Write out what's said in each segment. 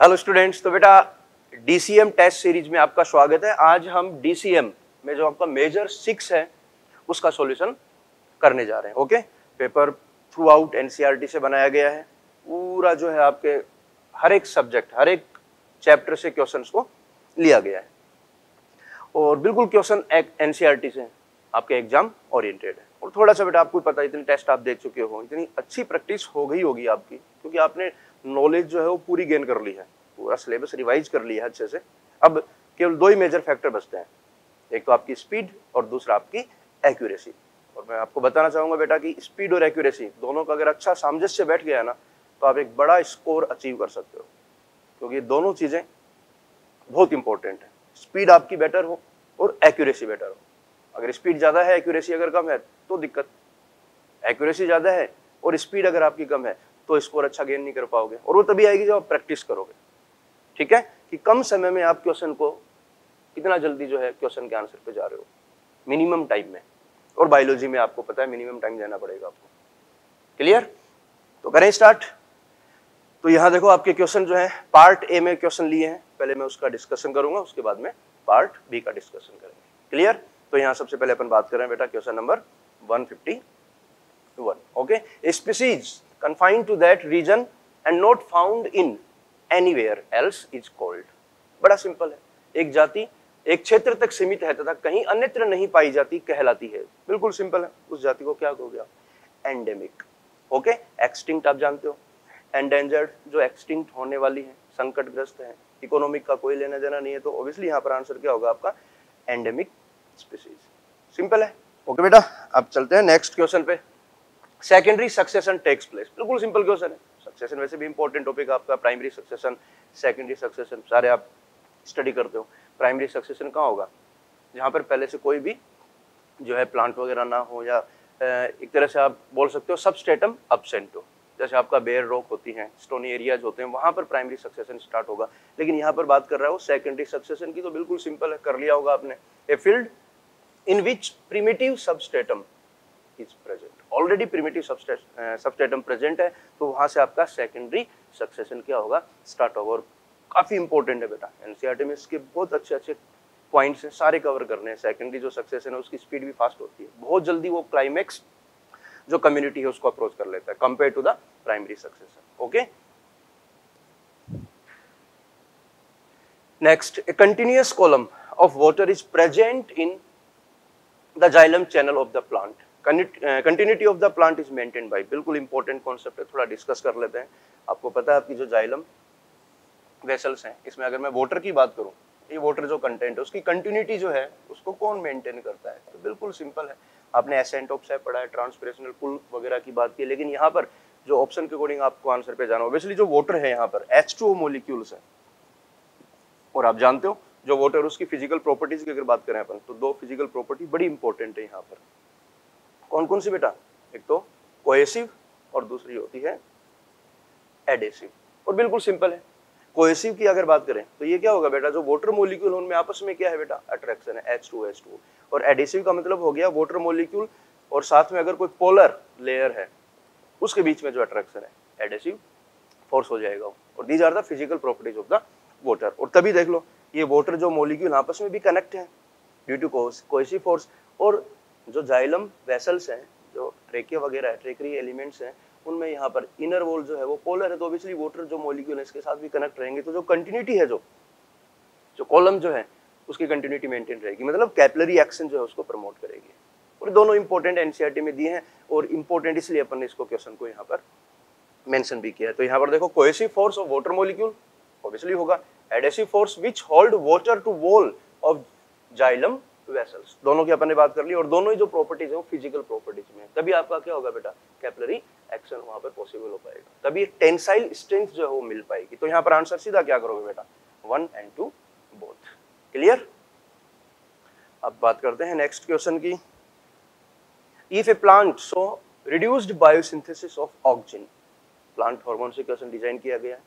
Hello students तो बेटा DCM test series में आपका स्वागत है। आज हम डीसीएम में जो आपका मेजर सिक्स है, उसका सॉल्यूशन करने जा रहे हैं okay paper throughout NCERT से बनाया गया है। पूरा जो है आपके हर एक सब्जेक्ट हर एक चैप्टर से क्वेश्चंस को लिया गया है। और बिल्कुल क्वेश्चन एनसीईआरटी से आपके एग्ज़ाम ओरिएंटेड है। और थोड़ा सा बेटा आपको पता है, इतने टेस्ट आप दे चुके हो, इतनी अच्छी प्रैक्टिस हो गई होगी आपकी, क्योंकि आपने नॉलेज जो है वो पूरी गेन कर ली है। पूरा सिलेबस रिवाइज कर लिया है अच्छे से। अब केवल दो ही मेजर फैक्टर बचते हैं। एक तो आपकी स्पीड और दूसरा आपकी एक्यूरेसी और मैं आपको बताना चाहूँगा बेटा कि स्पीड और एक्यूरेसी दोनों का अगर अच्छा सामंजस्य बैठ गया ना तो आप एक बड़ा स्कोर अचीव कर सकते हो। क्योंकि दोनों चीज़ें बहुत इंपॉर्टेंट है। स्पीड आपकी बेटर हो और एक्यूरेसी बेटर हो। अगर स्पीड ज़्यादा है एक्यूरेसी अगर कम है तो दिक्कत। एक्यूरेसी ज़्यादा है और स्पीड अगर आपकी कम है तो स्कोर अच्छा गेन नहीं कर पाओगे। और वो तभी आएगी जब आप प्रैक्टिस करोगे। ठीक है? कि कम समय में आप क्वेश्चन को कितना जल्दी जो है क्वेश्चन के आंसर पे जा रहे हो। मिनिमम टाइम में। और बायोलॉजी में आपको पता है मिनिमम टाइम देना पड़ेगा आपको। क्लियर तो करें स्टार्ट तो यहाँ देखो आपके क्वेश्चन जो है पार्ट ए में क्वेश्चन लिए हैं। पहले मैं उसका डिस्कशन करूँगा, उसके बाद में पार्ट बी का डिस्कशन करेंगे। क्लियर तो यहाँ सबसे पहले अपन बात कर रहे हैं बेटा question number 151 okay species confined to that region and not found in anywhere else is called. बड़ा सिंपल है। एक जाति एक क्षेत्र तक सीमित है तथा कहीं अन्यत्र नहीं पाई जाती कहलाती है। बिल्कुल सिंपल है। उस जाति को क्या कहोगे आप? एंडेमिक ओके एक्सटिंक्ट आप जानते हो। एंडेंजर्ड जो एक्सटिंक्ट होने वाली है संकटग्रस्त है इकोनॉमिक का कोई लेना देना नहीं है तो ऑब्वियसली यहाँ पर आंसर क्या होगा आपका? एंडेमिक स्पीसीज सिंपल है? ओके okay, बेटा अब चलते हैं नेक्स्ट क्वेश्चन पे। सेकेंडरी सक्सेशन टेक्स प्लेस बिल्कुल सिंपल क्वेश्चन है। सक्सेशन वैसे भी इंपॉर्टेंट टॉपिक आपका। प्राइमरी सक्सेशन सेकेंडरी सक्सेशन सारे आप स्टडी करते हो। प्राइमरी सक्सेशन कहाँ होगा? जहाँ पर पहले से कोई भी जो है प्लांट वगैरह ना हो या एक तरह से आप बोल सकते हो सब स्टेटम अपसेंट हो। जैसे आपका बेयर रॉक होती है स्टोनी एरियाज़ होते हैं, वहाँ पर प्राइमरी सक्सेशन स्टार्ट होगा। लेकिन यहाँ पर बात कर रहा हो सेकेंडरी सक्सेशन की तो बिल्कुल सिंपल है, कर लिया होगा आपने। A field in which primitive substratum is present already primitive substratum present है तो वहाँ से आपका सेकेंडरी सक्सेशन क्या होगा? स्टार्ट होगा। और काफ़ी इंपॉर्टेंट है बेटा। एनसीआरटी में इसके बहुत अच्छे अच्छे पॉइंट्स हैं, सारे कवर करने हैं। सेकेंडरी जो सक्सेशन है, उसकी स्पीड भी फास्ट होती है। बहुत जल्दी वो क्लाइमेक्स जो कम्युनिटी है, उसको अप्रोच कर लेता है compare to the primary succession okay next a continuous column of water is present in the xylem channel of the plant continuity of the plant is maintain by बिल्कुल important concept है, थोड़ा discuss कर लेते हैं। आपको पता है आपकी जो जाइलम वेसल्स हैं, इसमें अगर मैं वाटर की बात करूँ, ये वाटर जो कंटेंट है, उसकी कंटिन्यूटी जो है, उसको कौन मेंटेन करता है? तो बिल्कुल सिंपल है। आपने एसेंट ऑप्साइड पढ़ा है ट्रांसपरेशनल पुल वगैरह की बात की लेकिन यहाँ पर जो ऑप्शन के अकॉर्डिंग आपको आंसर पे जाना ऑब्वियसली जो वाटर है यहाँ पर एच टू मोलिक्यूल्स है। और आप जानते हो, जो वाटर उसकी फ़िज़िकल प्रॉपर्टीज़ की अगर बात करें अपन तो दो फ़िज़िकल प्रॉपर्टी बड़ी इंपॉर्टेंट है यहाँ पर। कौन कौन सी बेटा? एक तो कोएसिव और दूसरी होती है एडेसिव और बिल्कुल सिंपल है। कोएसिव की अगर बात करें तो ये क्या होगा बेटा? जो वाटर मोलिक्यूल उनमें आपस में क्या है बेटा? अट्रैक्शन है एच टू एच टू और एडेसिव का मतलब हो गया वाटर मोलिक्यूल और साथ में अगर कोई पोलर लेयर है, उसके बीच में जो अट्रैक्शन है एडेसिव फोर्स हो जाएगा। और these are the physical properties of the water और तभी देख लो, ये वाटर जो मोलिक्यूल आपस में भी कनेक्ट है ड्यू टू कोएसिव फोर्स और जो जाइलम वेसल्स हैं, जो ट्रेकिया वगैरह है, ट्रेकरी एलिमेंट्स हैं, उनमें यहाँ पर इनर वॉल जो है वो पोलर है तो ऑब्वियसली वाटर जो मोलिक्यूल है, इसके साथ भी कनेक्ट रहेंगे। तो जो कंटिन्यूटी है जो जो कॉलम जो है, उसकी कंटिन्यूटी मेंटेन रहेगी। मतलब कैपलरी एक्शन जो है उसको प्रमोट करेगी। और दोनों इंपॉर्टेंट एनसीआरटी में दिए हैं, और इंपॉर्टेंट इसलिए अपन ने इसको क्वेश्चन को यहाँ पर मेंशन भी किया है। तो यहाँ पर देखो cohesive force of water molecule obviously होगा। Adhesive force which hold water to wall of xylem vessels दोनों की अपन ने बात कर ली और दोनों ही जो प्रॉपर्टीज़ है वो फ़िज़िकल प्रॉपर्टीज़ में तभी आपका क्या होगा बेटा? कैपलरी एक्शन वहाँ पर पॉसिबल हो पाएगा। तभी टेंसाइल स्ट्रेंथ जो है वो मिल पाएगी। तो यहाँ पर आंसर सीधा क्या करोगे बेटा? One and two both clear अब बात करते हैं नेक्स्ट क्वेश्चन की। If a plant so reduced biosynthesis of auxin plant hormone से क्वेश्चन डिज़ाइन किया गया है।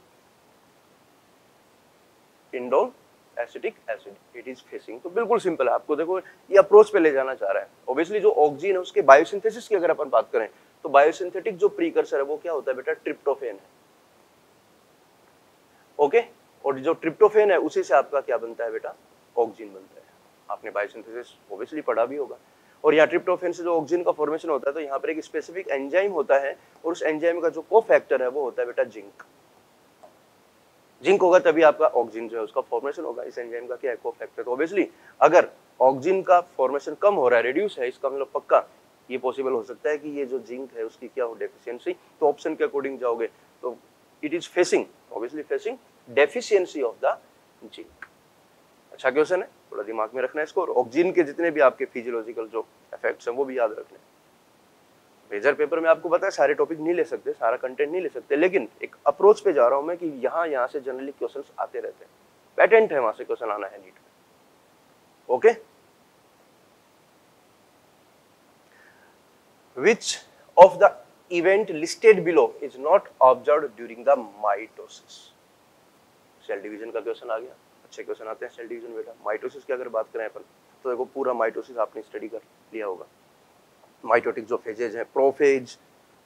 Indole acetic acid it is facing तो बिल्कुल सिंपल है। आपको देखो, ये अप्रोच पे ले जाना चाह रहा है। ऑब्वियसली जो ऑक्सीजन है, उसके बायोसिंथेसिस की अगर अपन बात करें तो बायोसिंथेटिक जो प्रीकर्सर है, वो क्या होता है बेटा? ट्रिप्टोफेन है। ओके और जो ट्रिप्टोफेन है, उसी से आपका क्या बनता है बेटा? ऑक्सीजन बनता है। आपने बायोसिंथेसिस ओबियसली पढ़ा भी होगा। और यहाँ ट्रिप्टोफेन से जो ऑक्सीजन का फॉर्मेशन होता है तो यहाँ पर एक स्पेसिफिक एंजाइम होता है, और उस एंजाइम का जो को है, वो होता है बेटा जिंक जिंक होगा तभी आपका ऑक्सीजन जो है उसका फॉर्मेशन होगा, इस एंजाइम का क्या है को फैक्टर तो ऑब्वियसली अगर ऑक्सीजन का फॉर्मेशन कम हो रहा है रिड्यूस है, इसका मतलब पक्का ये पॉसिबल हो सकता है कि ये जो जिंक है उसकी क्या हो डेफिशिएंसी तो ऑप्शन के अकॉर्डिंग जाओगे। तो it is facing obviously facing deficiency of the zinc अच्छा क्वेश्चन है? थोड़ा दिमाग में रखना है इसको और ऑक्सीजन के जितने भी आपके फिजियोलॉजिकल जो इफेक्ट्स हैं, वो भी याद रखने मेजर पेपर में आपको पता है, सारे टॉपिक नहीं ले सकते, सारा कंटेंट नहीं ले सकते, लेकिन एक अप्रोच पे जा रहा हूँ मैं कि यहाँ यहाँ से जनरली क्वेश्चन आते रहते हैं। पैटेंट है वहाँ से क्वेश्चन आना है नीट में। Okay which of the event listed below is not observe during the mitosis cell division का क्वेश्चन आ गया। अच्छे क्वेश्चन आते हैं सेल डिवीज़न बेटा। माइटोसिस की अगर बात करें अपन तो देखो पूरा माइटोसिस आपने स्टडी कर लिया होगा। माइटोटिक जो फेजेज हैं प्रोफेज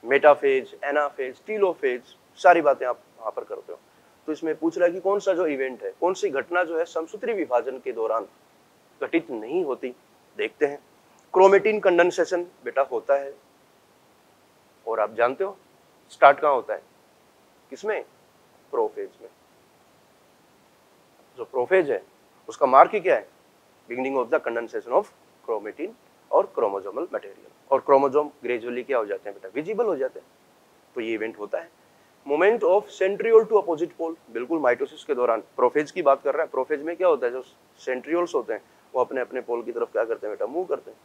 मेटाफेज एनाफेज टीलोफेज सारी बातें आप वहाँ पर करते हो। तो इसमें पूछ रहा है कि कौन सा जो इवेंट है, कौन सी घटना जो है समसूत्री विभाजन के दौरान घटित नहीं होती, देखते हैं। क्रोमेटिन कंडेंसेशन बेटा होता है। और आप जानते हो स्टार्ट कहाँ होता है? किसमें? प्रोफेज में। जो प्रोफेज है, उसका मार्क ही क्या है? Beginning of the condensation of chromatin और क्रोमोजोमल मटेरियल और क्रोमोजोम ग्रेजुअली क्या हो जाते हैं बेटा? विजिबल हो जाते हैं। तो ये इवेंट होता है। Moment of centriole to opposite pole बिल्कुल माइटोसिस के दौरान। प्रोफेज की बात कर रहा है। प्रोफेज में क्या होता है? जो सेंट्रियोल्स होते हैं, वो अपने अपने पोल की तरफ़ क्या करते हैं बेटा? मूव करते हैं।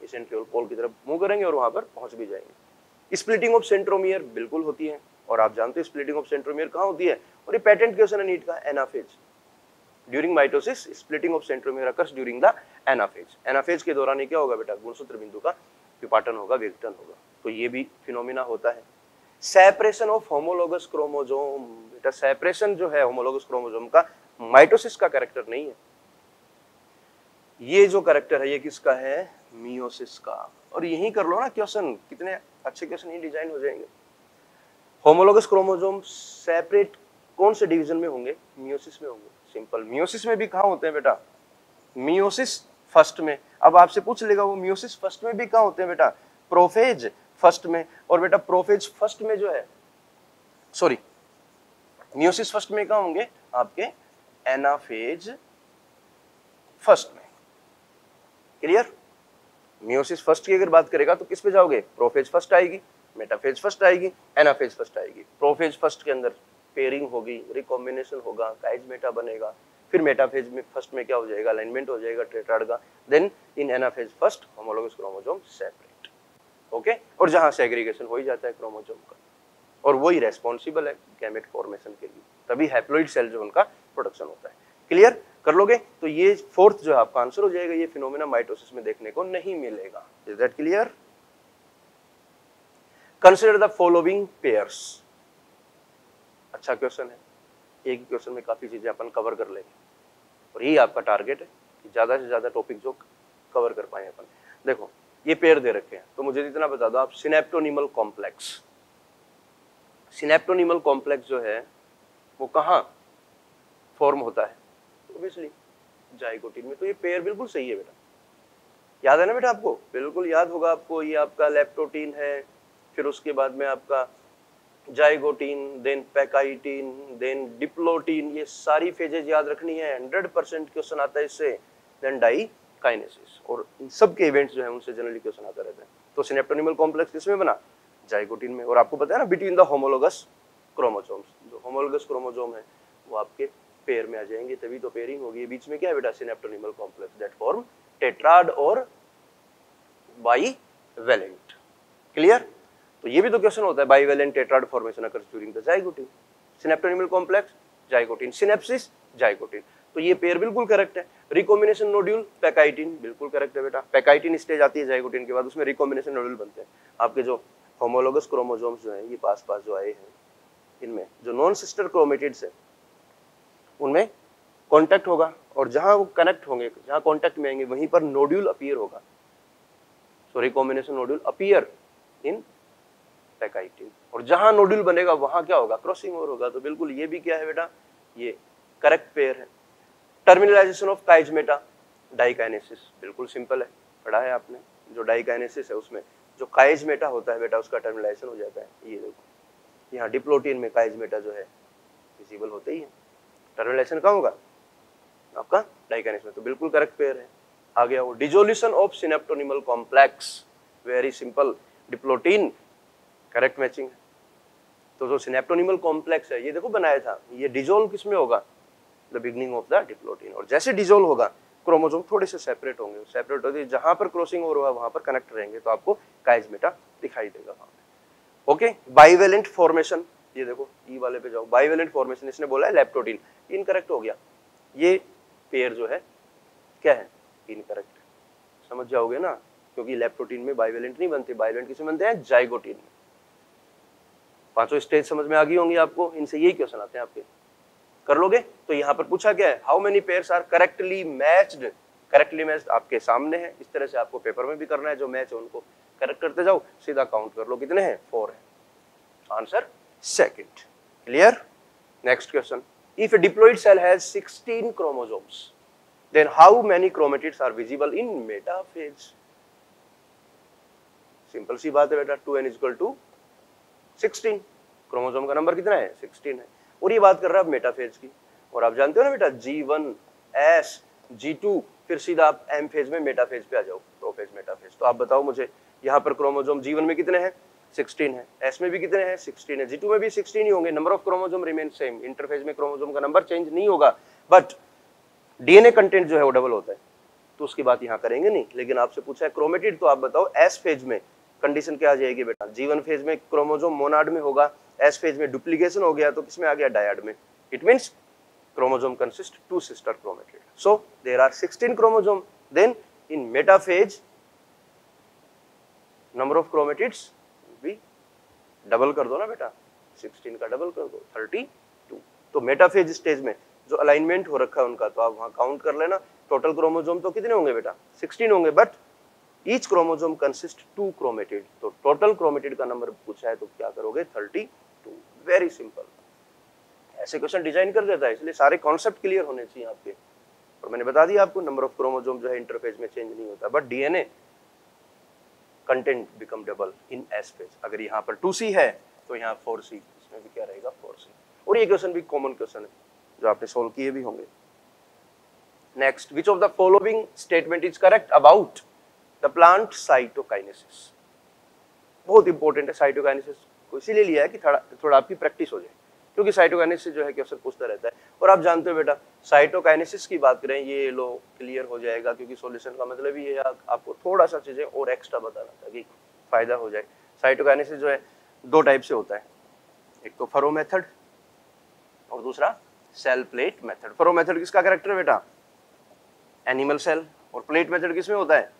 ये सेंट्रियोल पोल की तरफ़ मूव करेंगे और वहाँ पर पहुँच भी जाएँगे। स्प्लिटिंग ऑफ़ सेंट्रोमियर बिल्कुल होती है। और आप जानते हैं स्प्लिटिंग ऑफ़ सेंट्रोमियर कहाँ होती है? और ये पैटेंट क्वेश्चन है नीट का anaphase during mitosis splitting of centromere occurs during the anaphase anaphase के दौरान ये क्या होगा बेटा? गुणसूत्र बिंदु का विपाटन होगा, विघटन होगा। तो ये भी फिनोमिना होता है। सेपरेशन ऑफ़ होमोलोगस क्रोमोजोम बेटा सेपरेशन जो है होमोलोगस क्रोमोजोम का माइटोसिस का कैरेक्टर नहीं है। ये जो कैरेक्टर है, ये किसका है? मियोसिस का। और यही कर लो ना क्वेश्चन। कितने अच्छे क्वेश्चन ही डिज़ाइन हो जाएँगे। होमोलोगस क्रोमोजोम सेपरेट कौन से डिवीज़न में होंगे? मियोसिस में होंगे। सिंपल। मियोसिस में भी कहा होते हैं बेटा? मियोसिस फ़र्स्ट में। अब आपसे पूछ लेगा वो मियोसिस फ़र्स्ट में भी कहा होते हैं बेटा? प्रोफेज फ़र्स्ट में। और बेटा प्रोफेज फ़र्स्ट में जो है सॉरी मियोसिस फ़र्स्ट में कहा होंगे? आपके एनाफेज फ़र्स्ट में। क्लियर मियोसिस फ़र्स्ट की अगर बात करेगा तो किस पे जाओगे? प्रोफेज फ़र्स्ट आएगी मेटाफेज फ़र्स्ट आएगी एनाफेज फ़र्स्ट आएगी। प्रोफेज फ़र्स्ट के अंदर पेयरिंग होगी रिकॉम्बिनेशन होगा काइज मेटा बनेगा, फिर मेटाफेज में फ़र्स्ट में क्या हो जाएगा अलाइनमेंट हो जाएगा टेट्राड का then in anaphase first homologous chromosome separate okay और जहाँ सेग्रीगेशन हो ही जाता है क्रोमोसोम का। और वही रेस्पॉन्सिबल है गैमेट फॉर्मेशन के लिए। तभी हैप्लोइड सेल जो उनका प्रोडक्शन होता है। क्लियर कर लोगे? तो ये फोर्थ जो है आपका आंसर हो जाएगा, ये फिनोमिना माइटोसिस में देखने को नहीं मिलेगा। Is that clear consider the following pairs अच्छा क्वेश्चन है। एक क्वेश्चन में काफ़ी चीज़ें अपन कवर कर लेंगे। और यही आपका टारगेट है कि ज़्यादा से ज़्यादा टॉपिक जो कवर कर पाए अपन। देखो, ये पेयर दे रखे हैं। तो मुझे इतना बता दो, आप सिनेप्टोनिमल कॉम्प्लेक्स सिनेप्टोनिमल कॉम्प्लेक्स जो है, वो कहाँ फॉर्म होता है? ओबियसली जाइगोटिन में। तो ये पेयर बिल्कुल सही है बेटा। याद है ना बेटा आपको? बिल्कुल याद होगा आपको। ये आपका लेप्टोटीन है, फिर उसके बाद में आपका zygotene then pachytene then diplotene ये सारी फेजेज याद रखनी है। हंड्रेड परसेंट क्वेश्चन आता है इससे देन डाई काइनेसिस और इन सब के इवेंट्स जो है, उनसे जनरली क्वेश्चन आता रहता है। तो सिनेप्टोनिमल कॉम्प्लेक्स किसमें बना? जाइगोटीन में। और आपको पता है ना बिटवीन द होमोलोगस क्रोमोसोम्स जो होमोलोगस क्रोमोसोम है, वो आपके पेयर में आ जाएँगे, तभी तो पेयरिंग होगी। बीच में क्या है बेटा? Synaptonemal complex that form tetrad और बाई वेलेंट क्लियर तो ये भी तो क्वेश्चन होता है bivalent tetrad formation occurs during the zygotene synaptonemal complex zygotene synapsis zygotene तो ये पेयर बिल्कुल करेक्ट है। रिकॉम्बिनेशन नोड्यूल पैकाइटिन बिल्कुल करेक्ट है बेटा। पैकाइटिन स्टेज आती है जाइगोटिन के बाद, उसमें रिकॉम्बिनेशन नोड्यूल बनते हैं। आपके जो होमोलोगस क्रोमोजोम्स जो हैं, ये पास पास जो आए हैं, इनमें, जो नॉन सिस्टर क्रोमेटिड्स है, उनमें कॉन्टैक्ट होगा और जहाँ वो कनेक्ट होंगे, जहाँ कॉन्टैक्ट में आएँगे, वहीं पर नोड्यूल अपीयर होगा। So recombination nodule appear in pachytene और जहाँ नोड्यूल बनेगा, वहाँ क्या होगा? क्रॉसिंग ओवर होगा। तो बिल्कुल ये भी क्या है बेटा? ये करेक्ट पेयर है। टर्मिनलाइजेशन ऑफ़ काइजमेटा डाइकाइनेसिस बिल्कुल सिंपल है। पढ़ा है आपने। जो डाइकाइनेसिस है उसमें, जो काइजमेटा होता है बेटा, उसका टर्मिनलाइजेशन हो जाता है। ये देखो। यहाँ डिप्लोटीन में काइजमेटा जो है विजिबल होते ही है। टर्मिनलाइजेशन कहाँ होगा? आपका डाइकाइनेसिस में तो बिल्कुल करेक्ट पेयर है। आ गया वो dissolution of synaptonemal complex very simple diplotene correct matching है। तो जो सिनेप्टोनिमल कॉम्प्लेक्स है, ये देखो बनाया था, ये डिजोल्व किसमें होगा? The beginning of the diplotene और जैसे डिजोल्व होगा क्रोमोजोम थोड़े से सेपरेट होंगे। सेपरेट होते जहाँ पर क्रॉसिंग हो रहा है, वहाँ पर कनेक्ट रहेंगे। तो आपको काइजमेटा दिखाई देगा वहाँ ओके बाइवेलेंट फॉर्मेशन ये देखो ई e वाले पे जाओ। बाइवेलेंट फॉर्मेशन इसने बोला है लेप्टोटीन इनकरेक्ट हो गया। ये पेयर जो है, क्या है? इनकरेक्ट समझ जाओगे ना? क्योंकि लेप्टोटीन में बाइवेलेंट नहीं बनते। बाइवेलेंट किसमें बनते हैं? जाइगोटीन में। पाँचों स्टेज समझ में आ गई होंगी आपको, इनसे यही क्वेश्चन आते हैं आपके। कर लोगे? तो यहाँ पर पूछा क्या है how many pairs are correctly matched correctly matched आपके सामने है, इस तरह से आपको पेपर में भी करना है, जो मैच है उनको करेक्ट करते जाओ, सीधा काउंट कर लो। कितने हैं? फोर है। Answer second clear next question if a diploid cell has 16 chromosomes, then how many chromatids are visible in metaphase simple सी बात है बेटा 2n is equal to 16 chromosome का नंबर कितना है? 16 है। और ये बात कर रहा है मेटाफेज की। और आप जानते हो ना बेटा G one S G two फिर सीधा आप एम फ़ेज़ में मेटाफेज पे आ जाओ प्रोफेज मेटाफेज तो आप बताओ मुझे, यहाँ पर क्रोमोजोम जी वन में कितने हैं? 16 है। एस में भी कितने हैं? 16 है। जी टू में भी 16 ही होंगे। Number of chromosome remain same interphase में क्रोमोजोम का नंबर चेंज नहीं होगा। बट डीएनए कंटेंट जो है वो डबल होता है। तो उसकी बात यहाँ करेंगे नहीं। लेकिन आपसे पूछा है क्रोमेटिड तो आप बताओ एस फ़ेज़ में कंडीशन क्या आ जाएगी बेटा? जीवन फ़ेज़ में क्रोमोजोम मोनाड में होगा एस फ़ेज़ में डुप्लीकेशन हो गया तो किसमें आ गया? डायड में। It means chromosome consist two sister chromatid so there are sixteen chromosome then in metaphase number of chromatids भी डबल कर दो ना बेटा। 16 का डबल कर दो 32 तो मेटाफेज स्टेज में जो अलाइनमेंट हो रखा है उनका तो आप वहाँ काउंट कर लेना। टोटल क्रोमोजोम तो कितने होंगे बेटा? 16 होंगे but each chromosome consist two chromatid तो टोटल क्रोमेटिड का नंबर पूछा है तो क्या करोगे? 32 वेरी सिंपल ऐसे क्वेश्चन डिज़ाइन कर देता है, इसलिए सारे कॉन्सेप्ट क्लियर होने चाहिए आपके। और मैंने बता दिया आपको नंबर ऑफ़ क्रोमोजोम जो है इंटरफेज में चेंज नहीं होता but DNA content become double in S phase अगर यहाँ पर टू सी है तो यहाँ फोर सी इसमें भी क्या रहेगा? फोर सी और ये क्वेश्चन भी कॉमन क्वेश्चन है, जो आपने सोल्व किए भी होंगे। Next which of the following statement is correct about the plant cytokinesis बहुत इंपॉर्टेंट है साइटोकाइनेसिस को। इसीलिए लिया है कि थोड़ा थोड़ा आपकी प्रैक्टिस हो जाए। क्योंकि साइटोकाइनेसिस जो है क्वेश्चन पूछता रहता है। और आप जानते हो बेटा साइटोकाइनेसिस की बात करें, ये लो क्लियर हो जाएगा क्योंकि सॉल्यूशन का मतलब ये है आपको थोड़ा सा चीज़ें और एक्स्ट्रा बताना ताकि फ़ायदा हो जाए। साइटोकाइनेसिस जो है, दो टाइप से होता है। एक तो फरो मेथड और दूसरा cell plate method furrow method किसका करेक्टर बेटा? एनिमल सेल और प्लेट मेथड किसमें होता है?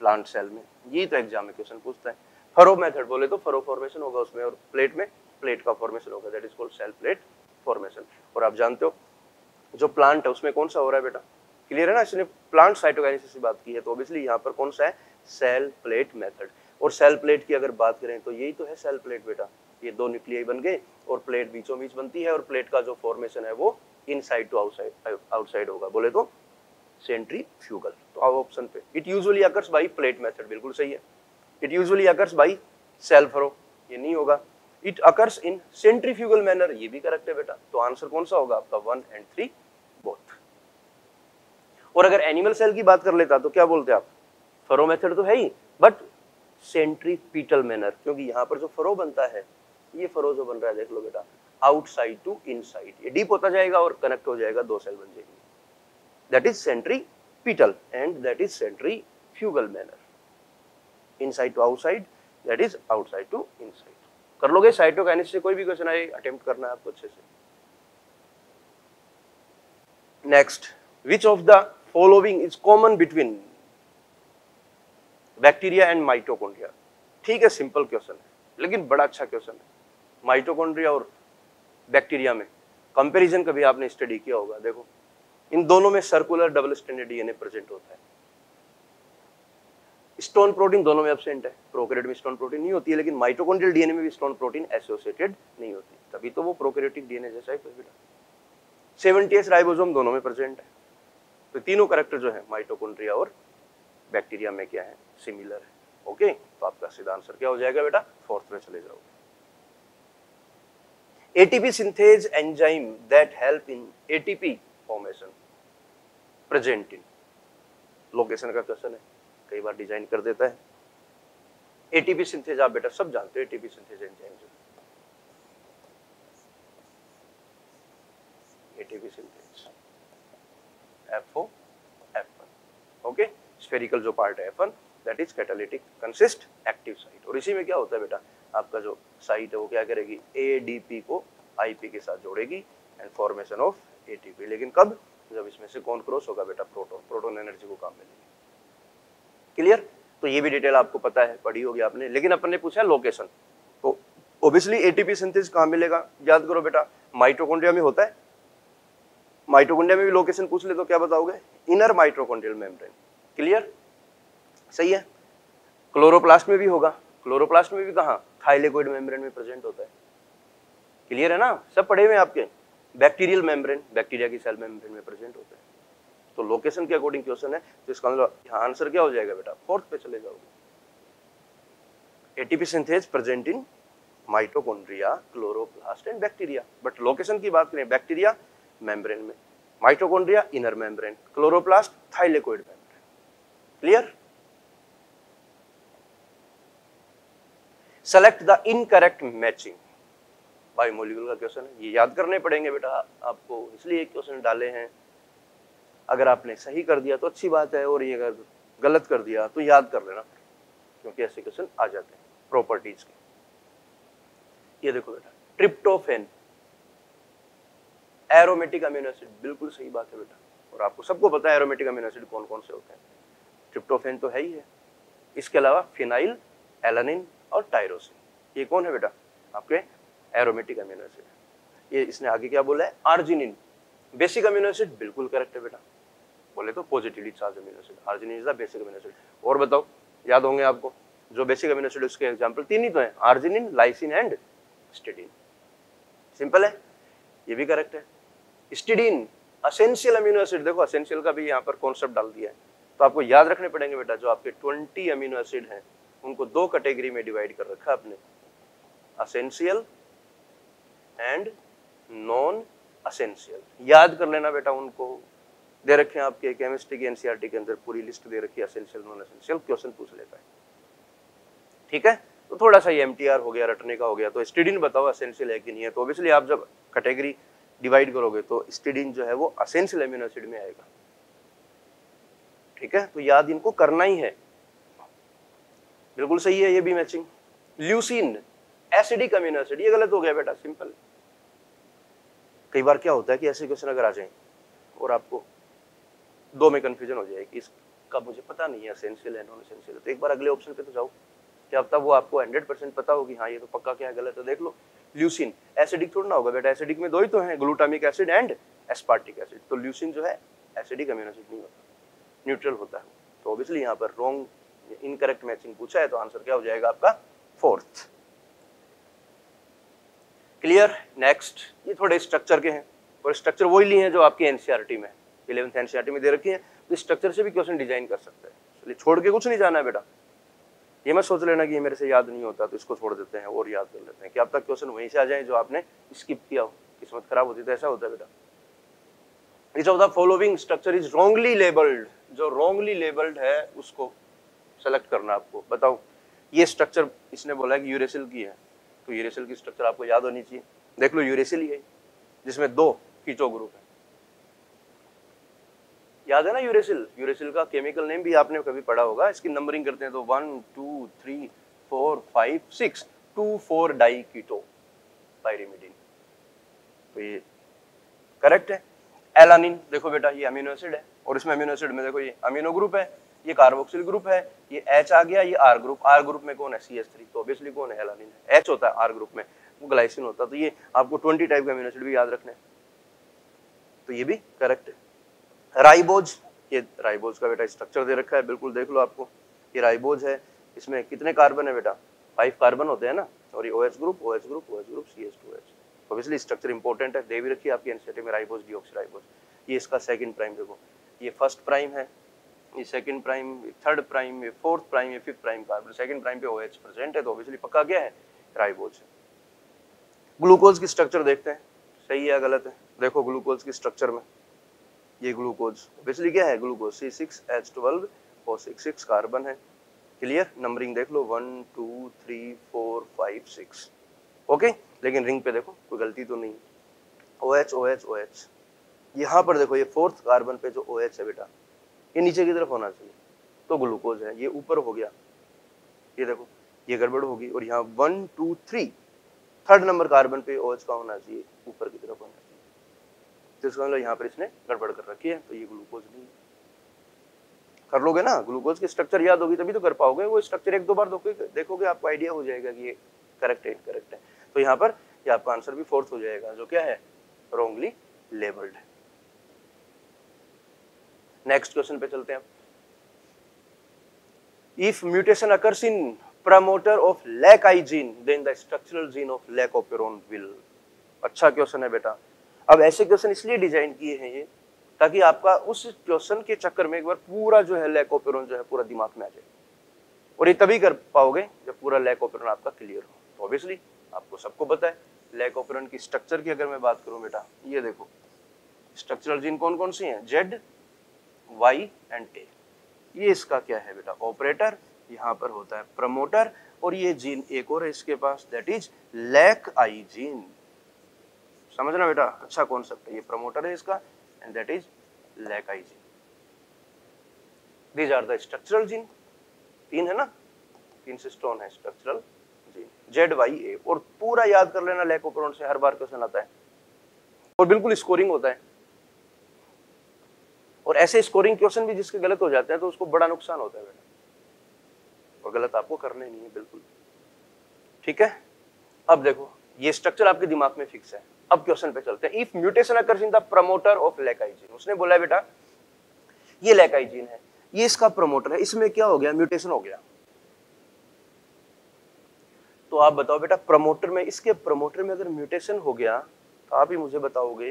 प्लांट सेल में। ये तो एग्ज़ाम में क्वेश्चन पूछता है। फरो मेथड बोले तो फरो फॉर्मेशन होगा उसमें और प्लेट में प्लेट का फॉर्मेशन होगा। That is called cell plate formation और आप जानते हो, जो प्लांट है उसमें कौन सा हो रहा है बेटा? क्लियर है ना? इसने प्लांट साइटोकाइनेसिस की बात की है तो ऑब्वियसली यहाँ पर कौन सा है? सेल प्लेट मेथड और सेल प्लेट की अगर बात करें तो यही तो है सेल प्लेट बेटा। ये दो न्यूक्लियाई बन गए और प्लेट बीचों बीच बनती है और प्लेट का जो फॉर्मेशन है वो इन टू आउटसाइड आउटसाइड होगा। बोले तो सेंट्रीफ्यूगल तो आओ ऑप्शन पे। It usually occurs by plate method बिल्कुल सही है। It usually occurs by cell furrow ये नहीं होगा। It occurs in centrifugal manner ये भी करेक्ट है बेटा। तो आंसर कौन सा होगा? आपका वन एंड थ्री बोथ और अगर एनिमल सेल की बात कर लेता तो क्या बोलते आप? फरो मेथड तो है ही बट सेंट्रीपीटल मैनर क्योंकि यहाँ पर जो फरो बनता है, ये फरो जो बन रहा है, देख लो बेटा। आउटसाइड टू इनसाइड ये डीप होता जाएगा और कनेक्ट हो जाएगा दो सेल बन जाएगी। That is centripetal and that is centrifugal manner inside to outside that is outside to inside कर लोगे साइटोकाइनेसिस से कोई भी क्वेश्चन आए अटेम्प्ट करना है आपको अच्छे से। Next which of the following is common between bacteria and mitochondria ठीक है सिंपल क्वेश्चन है, लेकिन बड़ा अच्छा क्वेश्चन है। माइटोकॉन्ड्रिया और बैक्टीरिया में। कंपैरिजन कभी आपने स्टडी किया होगा, देखो। इन दोनों में circular double standard DNA present होता है। स्टोन प्रोटीन दोनों में एबसेंट है। प्रोकैरियोट में स्टोन प्रोटीन नहीं होती है, लेकिन माइटोकॉन्ड्रियल डीएनए में भी स्टोन प्रोटीन एसोसिएटेड नहीं होती। तभी तो वो प्रोकैरियोटिक डीएनए जैसा है बेटा सेवेंटी एस राइबोसोम दोनों में प्रेजेंट है। तो तीनों करेक्टर जो है माइटोकॉन्ड्रिया और बैक्टीरिया में क्या है? सिमिलर है। ओके तो आपका सीधा आंसर क्या हो जाएगा बेटा? फोर्थ में चले जाओगे। ATP synthase enzyme that help in ATP formation present in location का क्वेश्चन है, कई बार डिज़ाइन कर देता है। एटीपी सिंथेज आप बेटा सब जानते हो एटीपी सिंथेज एंजाइम जो ATP synthase FO F okay spherical जो पार्ट है F1 that is catalytic consist active site और इसी में क्या होता है बेटा? आपका जो साइट है, वो क्या करेगी? एडीपी को आईपी के साथ जोड़ेगी एंड फॉर्मेशन ऑफ़ एटीपी लेकिन कब? जब इसमें से कौन क्रॉस होगा बेटा? प्रोटोन प्रोटोन एनर्जी को काम मिलेगी क्लियर तो ये भी डिटेल आपको पता है, पढ़ी होगी आपने। लेकिन अपन ने पूछा लोकेशन तो ओबियसली एटीपी सिंथेसिस कहाँ मिलेगा? याद करो बेटा माइटोकॉन्ड्रिया में होता है। माइटोकॉन्ड्रिया में भी लोकेशन पूछ ले तो क्या बताओगे? इनर माइट्रोकॉन्ड्रियल मेम्ब्रेन क्लियर सही है? क्लोरोप्लास्ट में भी होगा। क्लोरोप्लास्ट में भी कहा? थाइलेकोइड मेम्ब्रेन में प्रेजेंट होता है। क्लियर है ना? सब पढ़े हुए आपके? बैक्टीरियल मेम्ब्रेन, बैक्टीरिया की सेल मेम्ब्रेन में प्रेजेंट होता है। तो लोकेशन के अकॉर्डिंग क्वेश्चन है तो इसका मतलब यहाँ आंसर क्या हो जाएगा बेटा? फोर्थ पे चले जाओगे। ATP synthase present in mitochondria chloroplast and bacteria but location की बात करें बैक्टीरिया मेम्ब्रेन में। Mitochondria inner membrane chloroplast thylakoid membrane clear select the incorrect matching biomolecule का क्वेश्चन है। ये याद करने पड़ेंगे बेटा, आपको इसलिए क्वेश्चन डाले हैं। अगर आपने सही कर दिया तो अच्छी बात है, और ये अगर गलत कर दिया तो याद कर लेना, क्योंकि ऐसे क्वेश्चन आ जाते हैं प्रॉपर्टीज़ के। ये देखो बेटा, ट्रिप्टोफेन, एरोमेटिक अमीनो एसिड, बिल्कुल सही बात है बेटा। और आपको सबको पता है एरोमेटिक अमीनो एसिड कौन कौन से होते हैं। ट्रिप्टोफेन तो है ही है। इसके अलावा फिनाइल, एलानिन और टायरोसिन ये कौन है बेटा? आपके एरोमेटिक अमीनो एसिड ये इसने आगे क्या बोला है? आर्जिनिन बेसिक अमीनो एसिड बिल्कुल करेक्ट है बेटा। बोले तो positively charge amino acid arginine is the basic amino acid और बताओ, याद होंगे आपको, जो बेसिक अमीनो एसिड उसके एग्जांपल तीन ही तो हैं arginine lysine and histidine simple है? ये भी करेक्ट है। स्टिडीन असेंशियल अमीनो एसिड देखो असेंशियल का भी यहाँ पर कॉन्सेप्ट डाल दिया है। तो आपको याद रखने पड़ेंगे बेटा, जो आपके 20 अमीनो एसिड हैं, उनको दो कैटेगरी में डिवाइड कर रखा है आपने। असेंशियल एंड नॉन असेंशियल याद कर लेना बेटा उनको। दे रखे हैं आपके केमिस्ट्री की एनसीईआरटी के अंदर पूरी लिस्ट दे रखी है असेंशियल नॉन असेंशियल क्वेश्चन पूछ लेता है। ठीक है? तो थोड़ा सा ये एमटीआर हो गया, रटने का हो गया तो स्टिडिन बताओ असेंशियल है कि नहीं है? तो ऑब्वियसली आप जब कैटेगरी डिवाइड करोगे तो स्टिडिन जो है वो असेंशियल एमिनो एसिड में आएगा। ठीक है? तो याद इनको करना ही है। बिल्कुल सही है ये भी matching leucine acidic amino acid ये गलत हो गया बेटा सिंपल कई बार क्या होता है कि ऐसे क्वेश्चन अगर आ जाए और आपको दो में कन्फ्यूज़न हो जाए कि इसका मुझे पता नहीं है असेंशियल है नॉन असेंशियल है तो एक बार अगले ऑप्शन पे तो जाओ क्या तब वो आपको हंड्रेड परसेंट पता होगी हाँ ये तो पक्का क्या गलत है, देख लो ल्यूसिन एसिडिक थोड़ा ना होगा बेटा एसिडिक में दो ही तो हैं glutamic acid and aspartic acid तो ल्यूसिन जो है एसिडिक अमीनो एसिड नहीं होता न्यूट्रल होता है तो ऑब्वियसली यहाँ पर रॉन्ग इनकरेक्ट मैचिंग पूछा है तो आंसर क्या हो जाएगा आपका? फोर्थ क्लियर नेक्स्ट ये थोड़े स्ट्रक्चर के हैं। और स्ट्रक्चर वही लिए हैं जो आपके एनसीईआरटी में इलेवंथ एनसीईआरटी में दे रखी है। तो स्ट्रक्चर से भी क्वेश्चन डिज़ाइन कर सकते हैं। इसलिए छोड़ के कुछ नहीं जाना है बेटा। ये मैं सोच लेना कि ये मेरे से याद नहीं होता तो इसको छोड़ देते हैं और याद कर लेते हैं कि अब तक क्वेश्चन वहीं से आ जाए जो आपने स्किप किया हो। किस्मत खराब होती तो ऐसा होता है बेटा। Which of the following structure is wrongly labelled जो रॉन्गली लेबल्ड है, उसको सेलेक्ट करना आपको। बताओ, ये स्ट्रक्चर इसने बोला है कि यूरेसिल की है। तो यूरेसिल की स्ट्रक्चर आपको याद होनी चाहिए। देख लो यूरेसिल ही है, जिसमें दो कीटो ग्रुप है। याद है ना यूरेसिल यूरेसिल का केमिकल नेम भी आपने कभी पढ़ा होगा। इसकी नंबरिंग करते हैं तो one two three four five six two four di keto pyrimidine तो ये करेक्ट है। एलानिन देखो बेटा, ये अमीनो एसिड है, और इसमें अमीनो एसिड में देखो ये अमीनो ग्रुप है। ये कार्बोक्सिल ग्रुप है, ये एच आ गया, ये आर ग्रुप आर ग्रुप में कौन है? सी एस थ्री तो ऑब्वियसली कौन है? एलानिन है। एच होता है आर ग्रुप में, वो ग्लाइसिन होता है। तो ये आपको ट्वेंटी टाइप का अमीनो एसिड भी याद रखना है। तो ये भी करेक्ट है। राइबोज ये राइबोज का बेटा स्ट्रक्चर दे रखा है, बिल्कुल देख लो आपको। ये राइबोज है, इसमें कितने कार्बन है बेटा? फाइव कार्बन होते हैं ना? और ये OH group OH group OH group CH2H obviously structure important है, दे भी रखी है आपकी एनसीटी में राइबोज डीऑक्सीराइबोज ये इसका सेकंड प्राइम देखो। ये फ़र्स्ट प्राइम है ये सेकंड प्राइम थर्ड प्राइम ये फोर्थ प्राइम ये fifth prime carbon second prime पे ओ OH प्रेजेंट है तो ऑब्वियसली पक्का क्या है राइबोज ग्लूकोज की स्ट्रक्चर देखते हैं। सही है गलत है? देखो ग्लूकोज की स्ट्रक्चर में। ये ग्लूकोज ऑब्वियसली क्या है? Glucose C six H twelve और सिक्स सिक्स कार्बन है। क्लियर नंबरिंग देख लो। One two three four five six okay लेकिन रिंग पे देखो, कोई गलती तो नहीं O H O H O H यहाँ पर देखो, ये फोर्थ कार्बन पे जो ओ एच है बेटा ये नीचे की तरफ़ होना चाहिए। तो ग्लूकोज है, ये ऊपर हो गया। ये देखो, ये गड़बड़ होगी और यहाँ one two three third number carbon पे ओ एच का होना चाहिए, ऊपर की तरफ़ होना चाहिए। तो इसका मतलब यहाँ पर इसने गड़बड़ कर रखी है तो ये ग्लूकोज नहीं है कर लोगे ना, ग्लूकोज की स्ट्रक्चर याद होगी तभी तो कर पाओगे, वो स्ट्रक्चर एक दो बार देखोगे आपको आइडिया हो जाएगा कि ये करेक्ट है इनकरेक्ट है। तो यहाँ पर ये आपका आंसर भी फोर्थ हो जाएगा, जो क्या है? रोंगली लेबल्ड है। नेक्स्ट क्वेश्चन पे चलते हैं। If mutation occurs in promoter of lac I gene then the structural gene of lac operon will अच्छा क्वेश्चन है बेटा। अब ऐसे क्वेश्चन इसलिए डिज़ाइन किए हैं ये, ताकि आपका उस क्वेश्चन के चक्कर में एक बार पूरा जो है लैकोपेरोन जो है पूरा दिमाग में आ जाए। और ये तभी कर पाओगे जब पूरा लैकोपेरोन आपका क्लियर हो। तो ऑब्वियसली आपको सबको पता है लैकोपेरोन की स्ट्रक्चर की अगर मैं बात करूँ बेटा, ये देखो। स्ट्रक्चरल जीन कौन कौन सी हैं? जेड वाई एंड ए ये इसका क्या है बेटा? ऑपरेटर यहाँ पर होता है प्रमोटर और ये जीन एक और है इसके पास। That is lac I gene समझना बेटा? अच्छा कॉन्सेप्ट है। ये प्रमोटर है इसका and that is lac gene. These are the structural gene. तीन है ना? तीन से स्टोन है structural gene Z Y A और पूरा याद कर लेना लैकोप्रोन से। हर बार क्वेश्चन आता है। और बिल्कुल स्कोरिंग होता है। और ऐसे स्कोरिंग क्वेश्चन भी जिसके गलत हो जाते हैं तो उसको बड़ा नुकसान होता है बेटा और गलत आपको करने नहीं है, बिल्कुल। ठीक है? अब देखो, ये स्ट्रक्चर आपके दिमाग में फिक्स है। अब क्वेश्चन पे चलते हैं। If mutation occurs in the promoter of lac I gene उसने बोला बेटा, ये लेकाइजीन है, ये इसका प्रमोटर है, इसमें क्या हो गया? म्यूटेशन हो गया। तो आप बताओ बेटा प्रमोटर में, इसके प्रमोटर में अगर म्यूटेशन हो गया तो आप ही मुझे बताओगे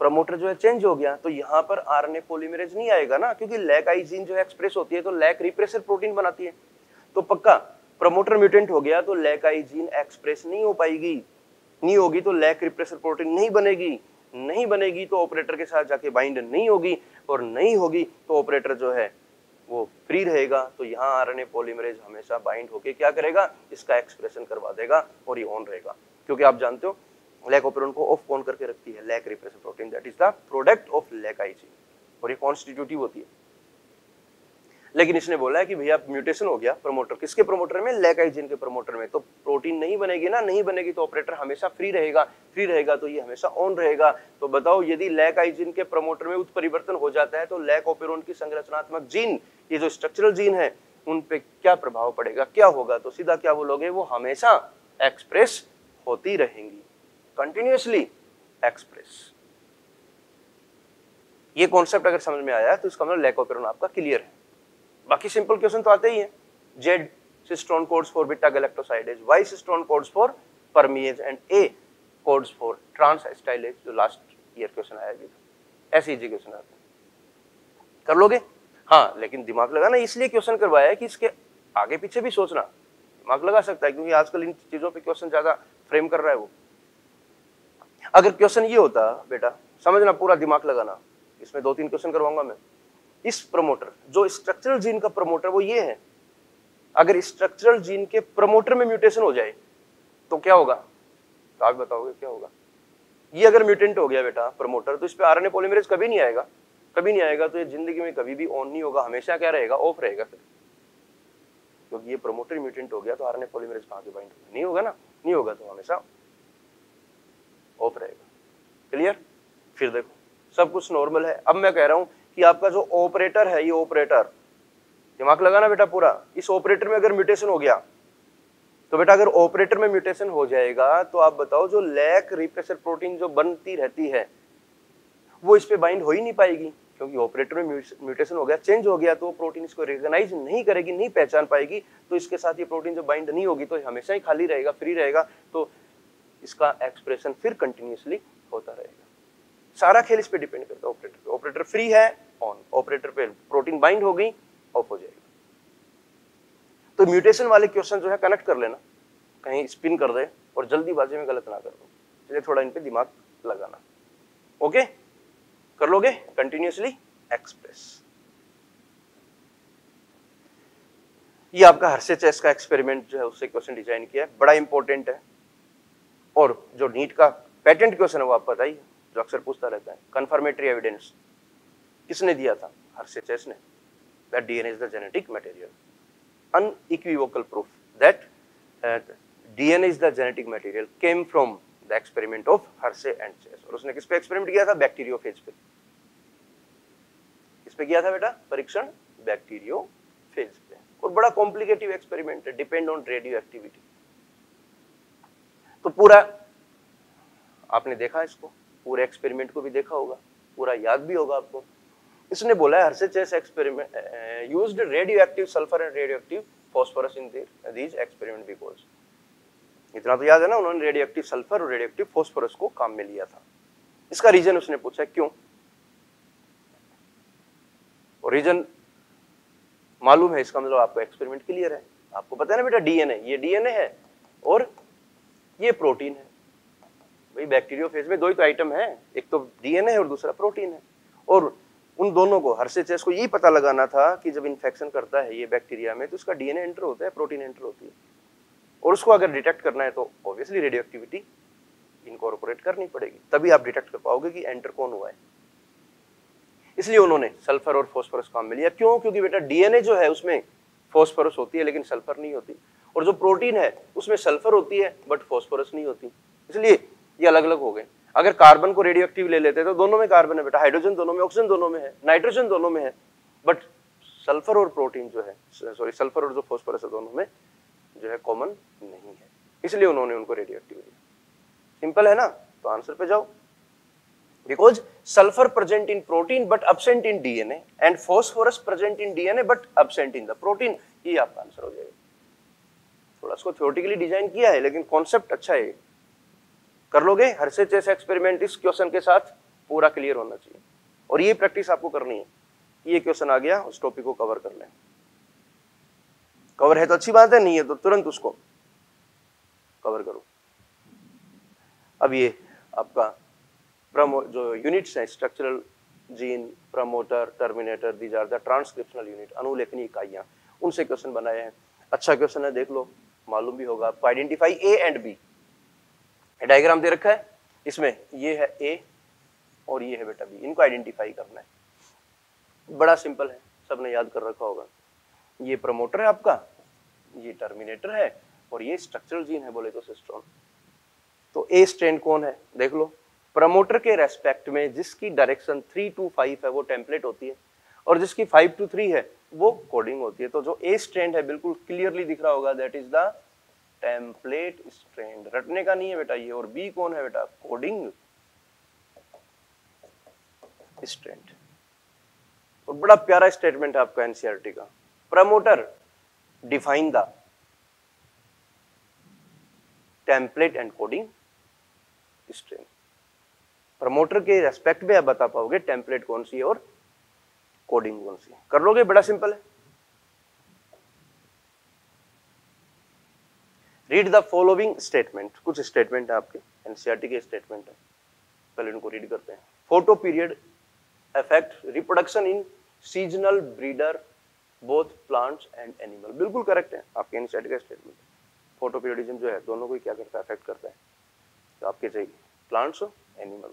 प्रमोटर जो है चेंज हो गया तो यहाँ पर आरएनए पॉलीमरेज नहीं आएगा ना, क्योंकि लैक आइजीन जो है एक्सप्रेस होती है तो लैक रिप्रेसर प्रोटीन बनाती है। तो पक्का प्रमोटर म्यूटेंट हो गया तो लैक आइजीन एक्सप्रेस नहीं हो पाएगी। नहीं होगी तो लैक रिप्रेसर प्रोटीन नहीं बनेगी। नहीं बनेगी तो ऑपरेटर के साथ जाके बाइंड नहीं होगी, और नहीं होगी तो ऑपरेटर जो है, वो फ्री रहेगा। तो यहाँ आरएनए पॉलीमरेज हमेशा बाइंड होके क्या करेगा? इसका एक्सप्रेशन करवा देगा, और ये ऑन रहेगा। क्योंकि आप जानते हो लैक ऑपरेटन को ऑफ़ कौन करके रखती है lac repressor protein that is the product of lac I gene और ये कॉन्स्टिट्यूटिव होती है। लेकिन इसने बोला है कि भैया म्यूटेशन हो गया प्रमोटर किसके प्रमोटर में? लैक आइजिन के प्रमोटर में। तो प्रोटीन नहीं बनेगी ना, नहीं बनेगी तो ऑपरेटर हमेशा फ्री रहेगा। फ्री रहेगा तो ये हमेशा ऑन रहेगा। तो बताओ, यदि लैक आइजिन के प्रमोटर में उत्परिवर्तन हो जाता है तो लैक ओपेरोन की संरचनात्मक जीन ये जो स्ट्रक्चरल जीन है, उन पे क्या प्रभाव पड़ेगा? क्या होगा? तो सीधा क्या बोलोगे? वो हमेशा एक्सप्रेस होती रहेंगी। कंटिन्यूसली एक्सप्रेस ये कॉन्सेप्ट अगर समझ में आया तो इसका मतलब लैक ओपेरोन आपका क्लियर है। बाकी सिंपल क्वेश्चन तो आते ही हैं। Z cistron codes for beta galactosidase Y cistron codes for permease and A codes for transacetylase जो लास्ट ईयर क्वेश्चन आया भी था। ऐसे इजी क्वेश्चन आते हैं। कर लोगे? हाँ लेकिन दिमाग लगाना इसलिए क्वेश्चन करवाया है कि इसके आगे पीछे भी सोचना। दिमाग लगा सकता है, क्योंकि आजकल इन चीज़ों पे क्वेश्चन ज़्यादा फ्रेम कर रहा है वो। अगर क्वेश्चन ये होता, बेटा, समझना, पूरा दिमाग लगाना, इसमें दो तीन क्वेश्चन करवाऊँगा मैं। इस प्रमोटर जो स्ट्रक्चरल जीन का प्रमोटर वो ये है। अगर स्ट्रक्चरल जीन के प्रमोटर में म्यूटेशन हो जाए तो क्या होगा? तो आप बताओगे, क्या होगा? ये अगर म्यूटेंट हो गया, बेटा प्रमोटर तो इस पे आरएनए पॉलीमरेज कभी नहीं आएगा। कभी नहीं आएगा तो ये ज़िंदगी में कभी भी ऑन नहीं होगा, हमेशा क्या रहेगा? ऑफ़ रहेगा फिर। क्योंकि ये प्रमोटर म्यूटेंट हो गया तो आरएनए पॉलीमरेज कहाँ से बाइंड होगा? नहीं होगा ना? नहीं होगा तो हमेशा ऑफ़ रहेगा। क्लियर फिर देखो, सब कुछ नॉर्मल है। अब मैं कह रहा हूँ कि आपका जो ऑपरेटर है, ये ऑपरेटर दिमाग लगाना बेटा पूरा, इस ऑपरेटर में अगर म्यूटेशन हो गया तो बेटा अगर ऑपरेटर में म्यूटेशन हो जाएगा तो आप बताओ जो लैक रिप्रेसर प्रोटीन जो बनती रहती है, वो इस पे बाइंड हो ही नहीं पाएगी। क्योंकि ऑपरेटर में म्यूटेशन हो गया चेंज हो गया तो प्रोटीन इसको रिकॉग्नाइज नहीं करेगी, नहीं पहचान पाएगी तो इसके साथ ये प्रोटीन जो बाइंड नहीं होगी तो हमेशा ही खाली रहेगा फ्री रहेगा। तो इसका एक्सप्रेशन फिर कंटिन्यूसली होता रहेगा। सारा खेल इस पर डिपेंड करता है। ऑपरेटर पे। ऑपरेटर फ्री है ऑन ऑपरेटर पे प्रोटीन बाइंड हो गई ऑफ़ हो जाएगा। तो म्यूटेशन वाले क्वेश्चन जो है कनेक्ट कर लेना। कहीं स्पिन कर दे और जल्दीबाजी में गलत ना कर दो। इसलिए थोड़ा इन पे दिमाग लगाना। ओके कर लोगे? कंटिन्यूसली एक्सप्रेस ये आपका हर्षे चेस का एक्सपेरिमेंट जो है, उससे क्वेश्चन डिज़ाइन किया है। बड़ा इंपॉर्टेंट है। और जो नीट का पेटेंट क्वेश्चन है वो आप बताइए। जो अक्सर पूछता रहता है कन्फर्मेटरी एविडेंस किसने दिया था? हर्षे चेस ने that DNA is the genetic material unequivocal proof that uh, DNA is the genetic material came from the experiment of Hershey and Chase. और उसने किस पे एक्सपेरिमेंट किया था? बैक्टीरियोफेज पे। किस पे किया था बेटा? परीक्षण? बैक्टीरियोफेज पे। और बड़ा कॉम्प्लिकेटिव एक्सपेरिमेंट है। डिपेंड ऑन रेडियो एक्टिविटी तो पूरा, आपने देखा इसको? पूरे एक्सपेरिमेंट को भी देखा होगा। पूरा याद भी होगा आपको। इसने बोला है Chase experiment used radioactive sulphur and radioactive phosphorus in these experiment because इतना तो याद है ना, उन्होंने रेडियोएक्टिव सल्फ़र और रेडियोएक्टिव फॉस्फोरस को काम में लिया था। इसका रीजन उसने पूछा, क्यों? और रीजन मालूम है, इसका मतलब आपको एक्सपेरिमेंट क्लियर है। आपको पता है ना बेटा डीएनए ये डीएनए है। और ये प्रोटीन है। भाई, बैक्टीरियो फ़ेज़ में दो ही तो आइटम है, एक तो डीएनए है और दूसरा प्रोटीन है। और उन दोनों को हर्षेचेस को यही पता लगाना था कि जब इन्फेक्शन करता है ये बैक्टीरिया में तो उसका डीएनए एंटर होता है, प्रोटीन एंटर होती है। और उसको अगर डिटेक्ट करना है तो ऑब्वियसली रेडियो एक्टिविटी इनकॉर्पोरेट करनी पड़ेगी। तभी आप डिटेक्ट कर पाओगे कि एंटर कौन हुआ है। इसलिए उन्होंने सल्फ़र और फॉस्फोरस काम में लिया। क्यों? क्योंकि बेटा, डीएनए जो है, उसमें फॉस्फोरस होती है, लेकिन सल्फ़र नहीं होती। और जो प्रोटीन है, उसमें सल्फ़र होती है बट फॉस्फोरस नहीं होती। इसलिए ये अलग अलग हो गए। अगर कार्बन को रेडियो एक्टिव ले लेते तो दोनों में कार्बन है बेटा। हाइड्रोजन दोनों में ऑक्सीजन दोनों में है। नाइट्रोजन दोनों में है बट सल्फ़र और प्रोटीन जो है सॉरी सल्फ़र और जो फॉस्फोरस है दोनों में जो है कॉमन नहीं है। इसलिए उन्होंने उनको रेडियो एक्टिव लिया। सिंपल है ना? तो आंसर पे जाओ। Because sulphur present in protein but absent in DNA and phosphorus present in DNA but absent in the protein ये आपका आंसर हो जाएगा। थोड़ा उसको थ्योरेटिकली डिज़ाइन किया है, लेकिन कॉन्सेप्ट अच्छा है। कर लोगे हर से जैसे एक्सपेरिमेंट इस क्वेश्चन के साथ पूरा क्लियर होना चाहिए। और ये प्रैक्टिस आपको करनी है ये क्वेश्चन आ गया, उस टॉपिक को कवर कर लें। कवर है तो अच्छी बात है, नहीं है तो तुरंत उसको कवर करो। अब ये आपका प्रमो, जो यूनिट्स हैं structural gene promoter terminator these are the transcriptional unit अनुलेखनी इकाइयाँ, उनसे क्वेश्चन बनाए हैं। अच्छा क्वेश्चन है, देख लो। मालूम भी होगा। आपको identify A and B diagram दे रखा है। इसमें ये है ए और ये है बेटा बी इनको आइडेंटिफाई करना है। बड़ा सिंपल है। सबने याद कर रखा होगा। ये प्रमोटर है आपका। ये टर्मिनेटर है और ये स्ट्रक्चरल जीन है बोले तो सिस्ट्रॉन तो ए स्ट्रेन कौन है? देख लो। प्रमोटर के रेस्पेक्ट में जिसकी डायरेक्शन थ्री टू फाइव है, वो टेम्पलेट होती है। और जिसकी फाइव टू थ्री है वो कोडिंग होती है। तो जो ए स्ट्रेंड है, बिल्कुल क्लियरली दिख रहा होगा that is the template strand रटने का नहीं है बेटा, ये और बी कौन है बेटा? कोडिंग स्ट्रेंड और बड़ा प्यारा स्टेटमेंट है आपका एनसीआरटी का। Promoter define the template and coding strand promoter के रेस्पेक्ट में आप बता पाओगे टेम्पलेट कौन सी है और कोडिंग कौन सी कर लोगे? बड़ा सिंपल है। रीड द फॉलोइंग स्टेटमेंट कुछ स्टेटमेंट है आपके? एनसीआरटी के स्टेटमेंट है। पहले इनको रीड करते हैं। Photoperiod effect reproduction in seasonal breeder both plants and animal बिल्कुल करेक्ट है। आपके एनसीआरटी का स्टेटमेंट फ़ोटो पीरियडिज्म जो है, दोनों को क्या करता है? अफेक्ट करता है। तो आपके चाहिए प्लांट्स एनिमल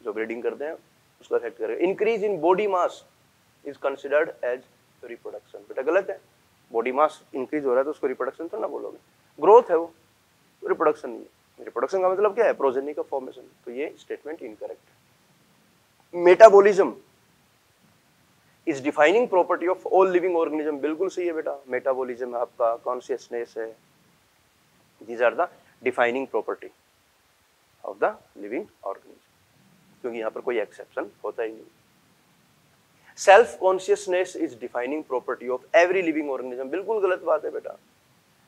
जो ब्रीडिंग करते हैं उसको अफेक्ट करेगा। Increase in body mass is considered as reproduction बेटा गलत है। बॉडी मास इंक्रीज हो रहा है तो उसको रिप्रोडक्शन तो ना बोलोगे। ग्रोथ है वो। रिप्रोडक्शन नहीं है। रिप्रोडक्शन का मतलब क्या है? प्रोजेनी का फॉर्मेशन तो ये स्टेटमेंट इनकरेक्ट है। Metabolism is defining property of all living organism बिल्कुल सही है बेटा। मेटाबोलिज्म है आपका। कॉन्शियसनेस है। These are the defining property of the living organism क्योंकि यहाँ पर कोई एक्सेप्शन होता ही नहीं। Self consciousness is defining property of every living organism बिल्कुल गलत बात है बेटा।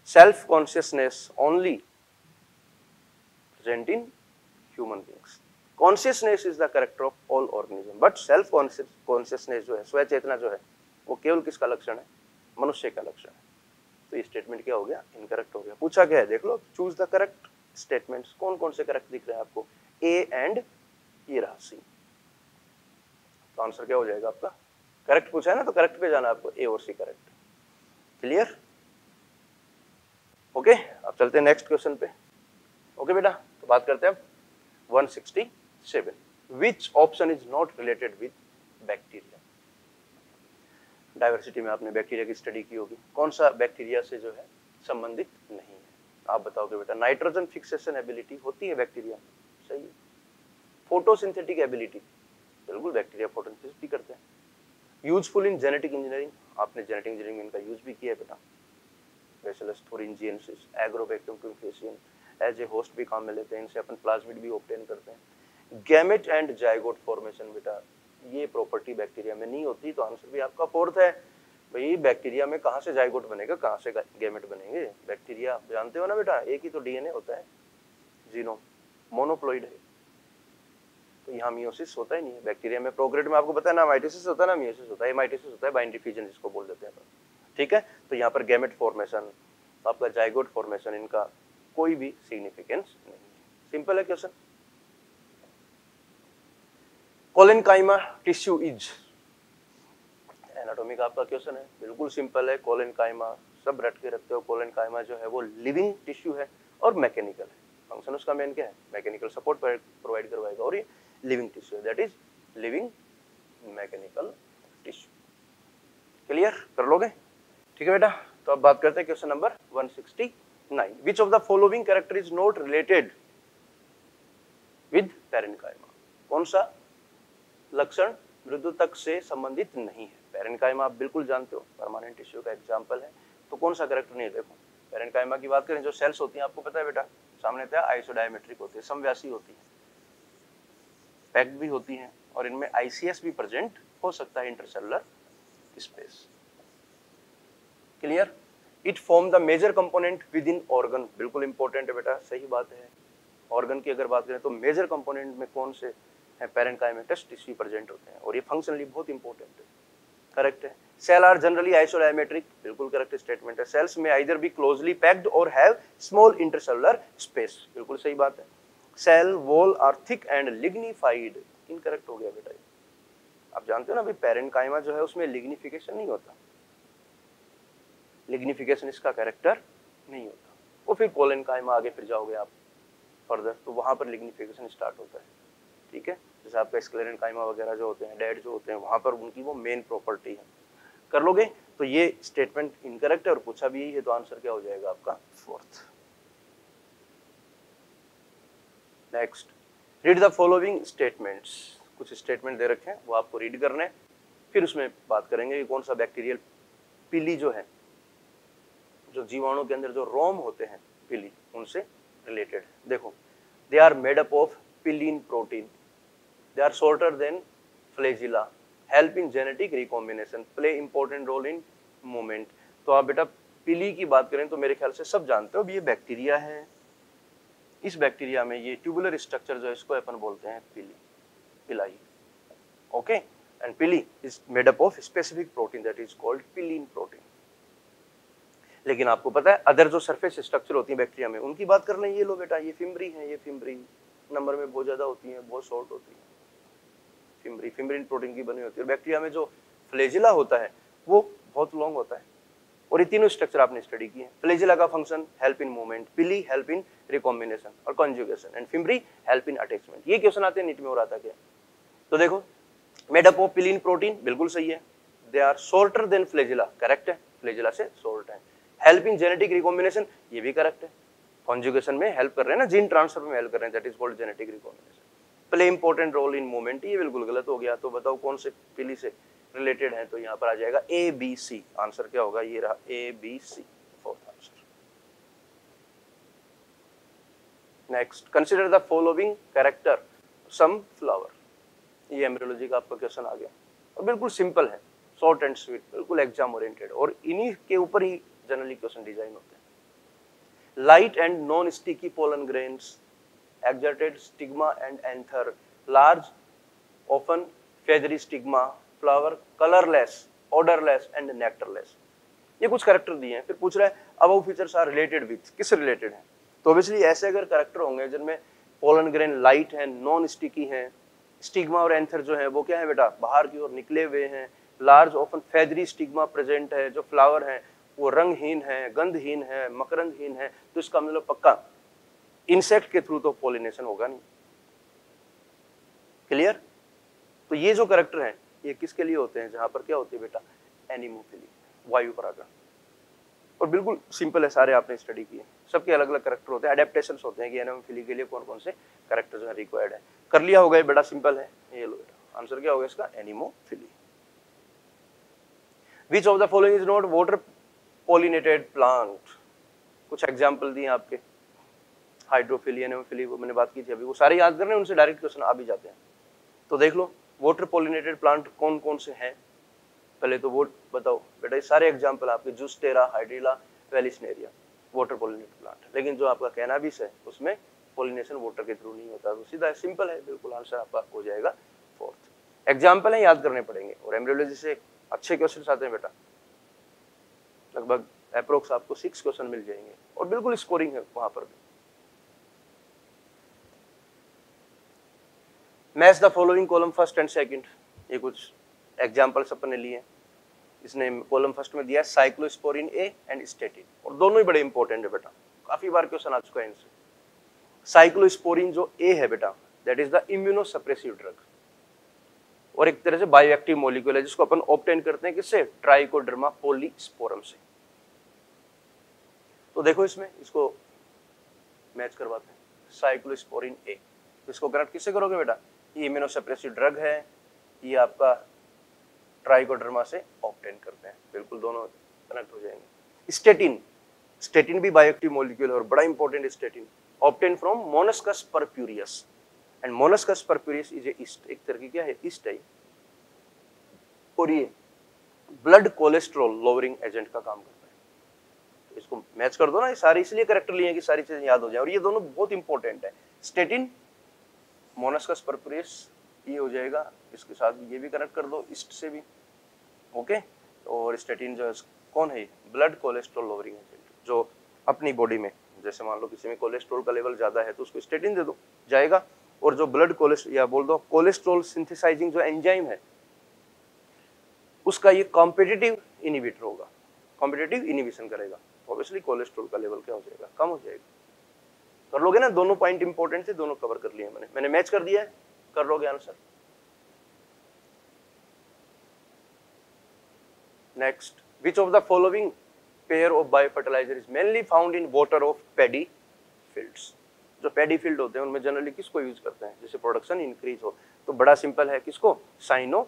Self consciousness only present in human beings consciousness is the character of all organism but self consciousness जो है स्वय चेतना जो है, वो केवल किसका लक्षण है? मनुष्य का लक्षण है। तो ये स्टेटमेंट क्या हो गया? इनकरेक्ट हो गया। पूछा क्या है? देख लो चूज़ द करेक्ट स्टेटमेंट्स कौन कौन से करेक्ट दिख रहे हैं आपको? ए एंड ई राशि। तो आंसर क्या हो जाएगा आपका? करेक्ट पूछा है ना तो करेक्ट पे जाना आपको ए और सी करेक्ट क्लियर ओके अब चलते हैं नेक्स्ट क्वेश्चन पे। ओके बेटा तो बात करते हैं 167 which option is not related with bacteria diversity में आपने बैक्टीरिया की स्टडी की होगी। कौन सा बैक्टीरिया से जो है संबंधित नहीं है? आप बताओगे बेटा नाइट्रोजन फिक्सेशन एबिलिटी होती है बैक्टीरिया में? सही है। फोटोसिंथेटिक एबिलिटी बिल्कुल बैक्टीरिया फोटोसिंथेसिस भी करते हैं। यूजफुल इन जेनेटिक इंजीनियरिंग आपने जेनेटिक इंजीनियरिंग में इनका यूज़ भी किया है बेटा। Bacillus thuringiensis Agrobacterium tumefaciens as a host भी काम में लेते हैं, इनसे अपन प्लाज्मिड भी ऑब्टेन करते हैं। गैमेट एंड जायगोट फॉर्मेशन बेटा, ये प्रॉपर्टी बैक्टीरिया में नहीं होती तो आंसर भी आपका फोर्थ है। भाई बैक्टीरिया में कहाँ से जायगोट बनेगा, कहाँ से गैमेट बनेंगे? बैक्टीरिया जानते हो ना बेटा, एक ही तो डीएनए होता है। जीनोम मोनोप्लॉइड है। तो यहाँ मियोसिस होता ही नहीं है। बैक्टीरिया में प्रोग्रेड में आपको पता है ना माइटिस होता है ना मियोसिस होता है। माइटिस होता है बाइंड डिफ्यूजन जिसको बोल देते हैं। ठीक है? तो यहाँ पर गैमेट फॉर्मेशन आपका जाइगोट फॉर्मेशन इनका कोई भी सिग्निफिकेंस नहीं है। सिंपल है question collenchyma tissue is anatomy का आपका क्वेश्चन है। बिल्कुल सिंपल है। कोलेनकाइमा सब रट के रखते हो। कोलेनकाइमा जो है वो लिविंग टिश्यू है और मैकेनिकल है। फ़ंक्शन उसका मेन क्या है? मैकेनिकल सपोर्ट प्रोवाइड करवाएगा। और ये living tissue that is living mechanical tissue clear कर लोगे? ठीक है बेटा? तो अब बात करते हैं question number 169 which of the following character is not related with parenchyma कौन सा? लक्षण मृदुतक से संबंधित नहीं है। पेरेंकाइमा आप बिल्कुल जानते हो परमानेंट टिश्यू का एग्जांपल है। तो कौन सा करेक्टर नहीं देखो पेरेंकाइमा की बात करें, जो सेल्स होती हैं, आपको पता है बेटा, सामने था आइसोडायमेट्रिक होती है, समव्यासी होती है। पैक्ड भी होती हैं और इनमें आईसीएस भी प्रेजेंट हो सकता है intercellular space clear it form the major component within organ बिल्कुल इंपॉर्टेंट है बेटा, सही बात है। ऑर्गन की अगर बात करें तो मेजर कंपोनेंट में कौन से हैं? पेरेंकाइमेटस टिश्यू प्रेजेंट होते हैं। और ये फंक्शनली बहुत इंपॉर्टेंट है। करेक्ट है? सेल आर जनरली आइसोडायमेट्रिक बिल्कुल करेक्ट स्टेटमेंट है। सेल्स में आइदर बी क्लोजली पैक्ड और हैव स्मॉल इंटरसेलुलर स्पेस बिल्कुल सही बात है। Cell wall are thick and lignified incorrect हो गया बेटा आप जानते हो ना भाई पेरेंकाइमा जो है, उसमें लिग्निफिकेशन नहीं होता। लिग्निफिकेशन इसका कैरेक्टर नहीं होता। वो फिर कोलन कायमा आगे फिर जाओगे आप फर्दर तो वहाँ पर लिग्निफिकेशन स्टार्ट होता है। ठीक है? जैसे आपका स्क्लेरन कायमा वगैरह जो होते हैं डेड जो होते हैं, वहाँ पर उनकी वो मेन प्रॉपर्टी है। कर लोगे? तो ये स्टेटमेंट इनकरेक्ट है और पूछा भी है तो आंसर क्या हो जाएगा आपका? Fourth next read the following statements कुछ स्टेटमेंट दे रखे हैं, वो आपको रीड करने फिर उसमें बात करेंगे कि कौन सा बैक्टीरियल पीली जो है, जो जीवाणु के अंदर जो रोम होते हैं, पीली, उनसे रिलेटेड देखो they are made up of pilin protein they are shorter than flagella help in genetic recombination play important role in movement तो आप बेटा, पिली की बात करें तो मेरे ख्याल से सब जानते हो ये बैक्टीरिया है। इस बैक्टीरिया में ये ट्यूबुलर स्ट्रक्चर जो है, इसको अपन बोलते हैं पिली, पिलाई। Okay and pili is made up of specific protein that is called pilin protein लेकिन आपको पता है अदर जो सरफेस स्ट्रक्चर होती है बैक्टीरिया में, उनकी बात कर लें ये लो बेटा, ये फिम्बरी है, ये फिम्बरी नंबर में बहुत ज़्यादा होती है, बहुत शॉर्ट होती है। फिम्बरी फिम्बरिन प्रोटीन की बनी होती है। बैक्टीरिया में जो फ्लेजिला होता है, वो बहुत लॉन्ग होता है। और ये तीनों स्ट्रक्चर आपने स्टडी किए फ्लेजिला का function help in movement pili help in recombination और conjugation and fimbriae help in attachment ये क्वेश्चन आते हैं, नीट में हो रहा था क्या? तो देखो मेडअप ऑफ़ पिलीन प्रोटीन बिल्कुल सही है। They are shorter than flagella correct है? फ्लेजिला से शॉर्ट है। हेल्प इन जेनेटिक रिकॉम्बिनेशन ये भी करेक्ट है। कॉन्जुगेशन में हेल्प कर रहे हैं ना जीन ट्रांसफ़र में हेल्प कर रहे हैं that is called genetic recombination play important role in movement ये बिल्कुल गलत हो गया तो बताओ कौन से पिली से? रिलेटेड है तो यहाँ पर आ जाएगा ए बी सी आंसर क्या होगा? ये रहा A B C fourth answer next consider the following character some flower ये एम्ब्रियोलॉजी का आपका क्वेश्चन आ गया। और बिल्कुल सिंपल है शॉर्ट एंड स्वीट बिल्कुल एग्ज़ाम ओरिएंटेड और इन्हीं के ऊपर ही जनरली क्वेश्चन डिज़ाइन होते हैं। Light and non sticky pollen grains exerted stigma and anther. Large, often feathery stigma flower colorless, odorless and nectarless. ये कुछ करेक्टर दिए हैं। फिर पूछ रहा है अब फीचर्स आर रिलेटेड विथ किस रिलेटेड है? तो ऑब्वियसली ऐसे अगर करेक्टर होंगे जिनमें पोलन ग्रेन लाइट है नॉन स्टिकी है स्टिग्मा और एंथर जो है, वो क्या है बेटा? बाहर की ओर निकले हुए हैं। Large open feathery stigma present है। जो फ्लावर है, वो रंगहीन है, गंधहीन है, मकरंदहीन है। तो इसका मतलब पक्का इंसेक्ट के थ्रू तो पोलिनेशन होगा नहीं। क्लियर तो ये जो करेक्टर हैं ये किसके लिए होते हैं? जहाँ पर क्या होती है बेटा? एनिमोफिली वायु परागण। और बिल्कुल सिंपल है, सारे आपने स्टडी किए। सबके अलग अलग करेक्टर होते हैं अडेप्टेशन होते हैं कि एनिमोफिली के लिए कौन कौन से करेक्टर जो है रिक्वायर्ड है। कर लिया होगा ये बड़ा सिंपल है। ये लो बेटा आंसर क्या होगा इसका? Anemophily which of the following is not water pollinated plant कुछ एग्ज़ाम्पल दिए आपके। हाइड्रोफिली एनोफिली वो मैंने बात की थी अभी। वो सारे याद कर रहे हैं, उनसे डायरेक्ट क्वेश्चन आ भी जाते हैं। तो देख लो वाटर पोलिनेटेड प्लांट कौन कौन से हैं? पहले तो वो बताओ। बेटा, ये सारे एग्ज़ाम्पल आपके Zostera Hydrilla Vallisneria water pollinated plant लेकिन जो आपका कैनाबिस है, उसमें पोलिनेशन वाटर के थ्रू नहीं होता। तो सीधा सिंपल है, बिल्कुल आंसर आपका हो जाएगा फोर्थ एग्ज़ाम्पल है, याद करने पड़ेंगे। और एम्ब्रियोलॉजी से अच्छे क्वेश्चन आते हैं बेटा। लगभग अप्रोक्स आपको सिक्स क्वेश्चन मिल जाएँगे। और बिल्कुल स्कोरिंग है वहाँ पर भी। Match the following column first and second ये कुछ एग्जांपल्स अपन ने लिए। इसने कॉलम फ़र्स्ट में दिया साइक्लोस्पोरिन ए एंड स्टेटिन और दोनों ही बड़े इंपॉर्टेंट है बेटा। काफ़ी बार क्वेश्चन आ चुका है इनसे साइक्लोस्पोरिन जो ए है बेटा that is the immunosuppressive drug और एक तरह से बायोएक्टिव मोलिक्यूल है, जिसको अपन ऑप्टेन करते हैं किससे? ट्राइकोडर्मा पोलीस्पोरम से। तो देखो इसमें, इसको मैच करवाते हैं। साइक्लोस्पोरिन ए इसको कनेक्ट किससे करोगे बेटा? ये इम्यूनोसप्रेसिव ड्रग है, ये आपका ट्राइकोडर्मा से ऑप्टेन करते हैं। बिल्कुल दोनों कनेक्ट हो जाएँगे। स्टेटिन स्टेटिन भी बायोएक्टिव मॉलिक्यूल है और बड़ा important statin obtained from Monascus purpureus and Monascus purpureus is yeast एक तरह की क्या है? ईस्ट है और ये ब्लड कोलेस्ट्रॉल लोअरिंग एजेंट का काम करता है। तो इसको मैच कर दो ना, ये सारे इसलिए करेक्टर लिए कि सारी चीज़ें याद हो जाए। और ये दोनों बहुत इंपॉर्टेंट है। स्टेटिन मोनस्कस परपुरेस ये हो जाएगा। इसके साथ ये भी कनेक्ट कर दो, ईस्ट से भी। ओके और स्टेटिन जो कौन है ब्लड कोलेस्ट्रॉल लोअरिंग एजेंट जो अपनी बॉडी में, जैसे मान लो किसी में कोलेस्ट्रॉल का लेवल ज़्यादा है तो उसको स्टेटिन दे दो, जाएगा। और जो ब्लड कोलेस्ट्रॉल या बोल दो कोलेस्ट्रॉल सिंथेसाइजिंग जो एंजाइम है, उसका ये कॉम्पिटिटिव इनिबिटर होगा। कॉम्पिटिटिव इनिबिशन करेगा। ऑब्वियसली कोलेस्ट्रॉल का लेवल क्या हो जाएगा? कम हो जाएगा। कर लोगे ना, दोनों पॉइंट इंपॉर्टेंट थे, दोनों कवर कर लिए मैंने। मैंने मैच कर दिया है, कर लोगे answer next which of the following pair of biofertilizer is mainly found in water of paddy fields जो पेडी फ़ील्ड होते हैं, उनमें जनरली किसको यूज़ करते हैं? जैसे प्रोडक्शन इंक्रीज हो तो बड़ा सिंपल है किसको? Cyano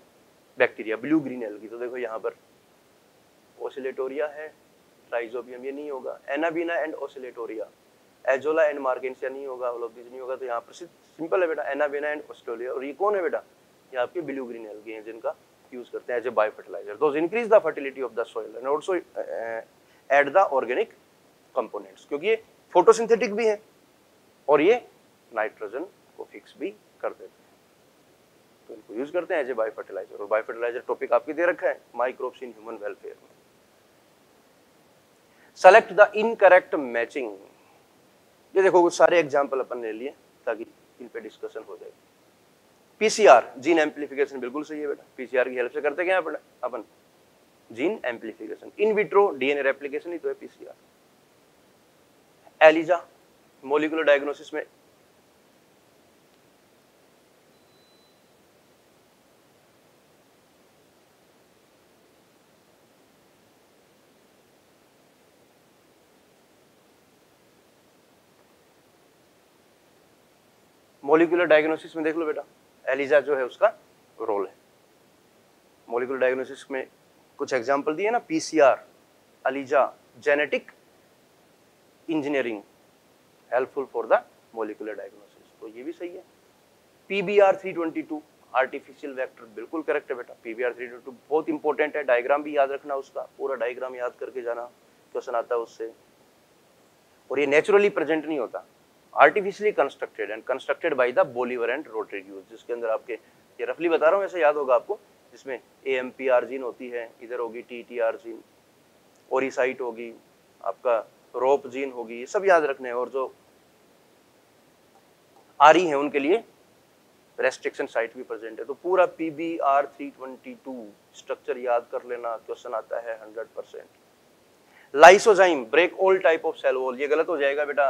bacteria blue green algae तो देखो यहाँ पर ओसिलेटोरिया है राइजोबियम ये नहीं होगा। Anabaena and Oscillatoria Azolla and Marchantia नहीं होगा ऑल नहीं होगा तो यहाँ पर सिंपल है बेटा, एनाबेना एंड ऑस्ट्रेलिया। और ये कौन है बेटा? ये आपके ब्लू ग्रीन एल्गी हैं जिनका यूज़ करते हैं as a biofertilizer those increase the fertility of the soil and also add the organic components क्योंकि ये फोटोसिंथेटिक भी है और ये नाइट्रोजन को फिक्स भी कर देते हैं। तो इनको यूज़ करते हैं एज ए बायो फर्टिलाइज़र और बायो फर्टिलाइज़र टॉपिक आपके दे रखा है माइक्रोब्स इन ह्यूमन वेलफेयर में सेलेक्ट द इनकरेक्ट मैचिंग ये देखो, कुछ सारे एग्ज़ाम्पल अपन ले लिए ताकि इन पे डिस्कशन हो जाए। पीसीआर जीन एम्पलीफिकेशन बिल्कुल सही है बेटा। पीसीआर की हेल्प से करते क्या अपन? अपन gene amplification in vitro DNA replication ही तो है पीसीआर एलिजा मोलिकुलर डायग्नोसिस में मोलिकुलर डायग्नोसिस में देख लो बेटा। एलिजा जो है उसका रोल है। मोलिकुलर डायग्नोसिस में कुछ एग्जांपल दिए ना PCR ELISA genetic engineering helpful for the molecular diagnosis तो ये भी सही है। पीबीआर 322 आर्टिफिशियल वेक्टर बिल्कुल करेक्ट है बेटा। थ्री टू बहुत इंपॉर्टेंट है। डायग्राम भी याद रखना उसका। पूरा डायग्राम याद करके जाना। क्वेश्चन आता है उससे। और ये नेचुरली प्रेजेंट नहीं होता। Artificially constructed and constructed by the Bolivar and Rodriguez जिसके अंदर आपके, ये रफली बता रहा हूँ, ऐसे याद होगा आपको, जिसमें A M P R gene होती है, इधर होगी T T R gene ori site होगी, आपका रोप जीन होगी, ये सब याद रखने हैं, और जो आ रही है, उनके लिए रेस्ट्रिक्शन साइट भी प्रेजेंट है। तो पूरा P B R three twenty two structure याद कर लेना क्वेश्चन आता है hundred percent lysozyme break all type of cell wall ये गलत हो जाएगा बेटा।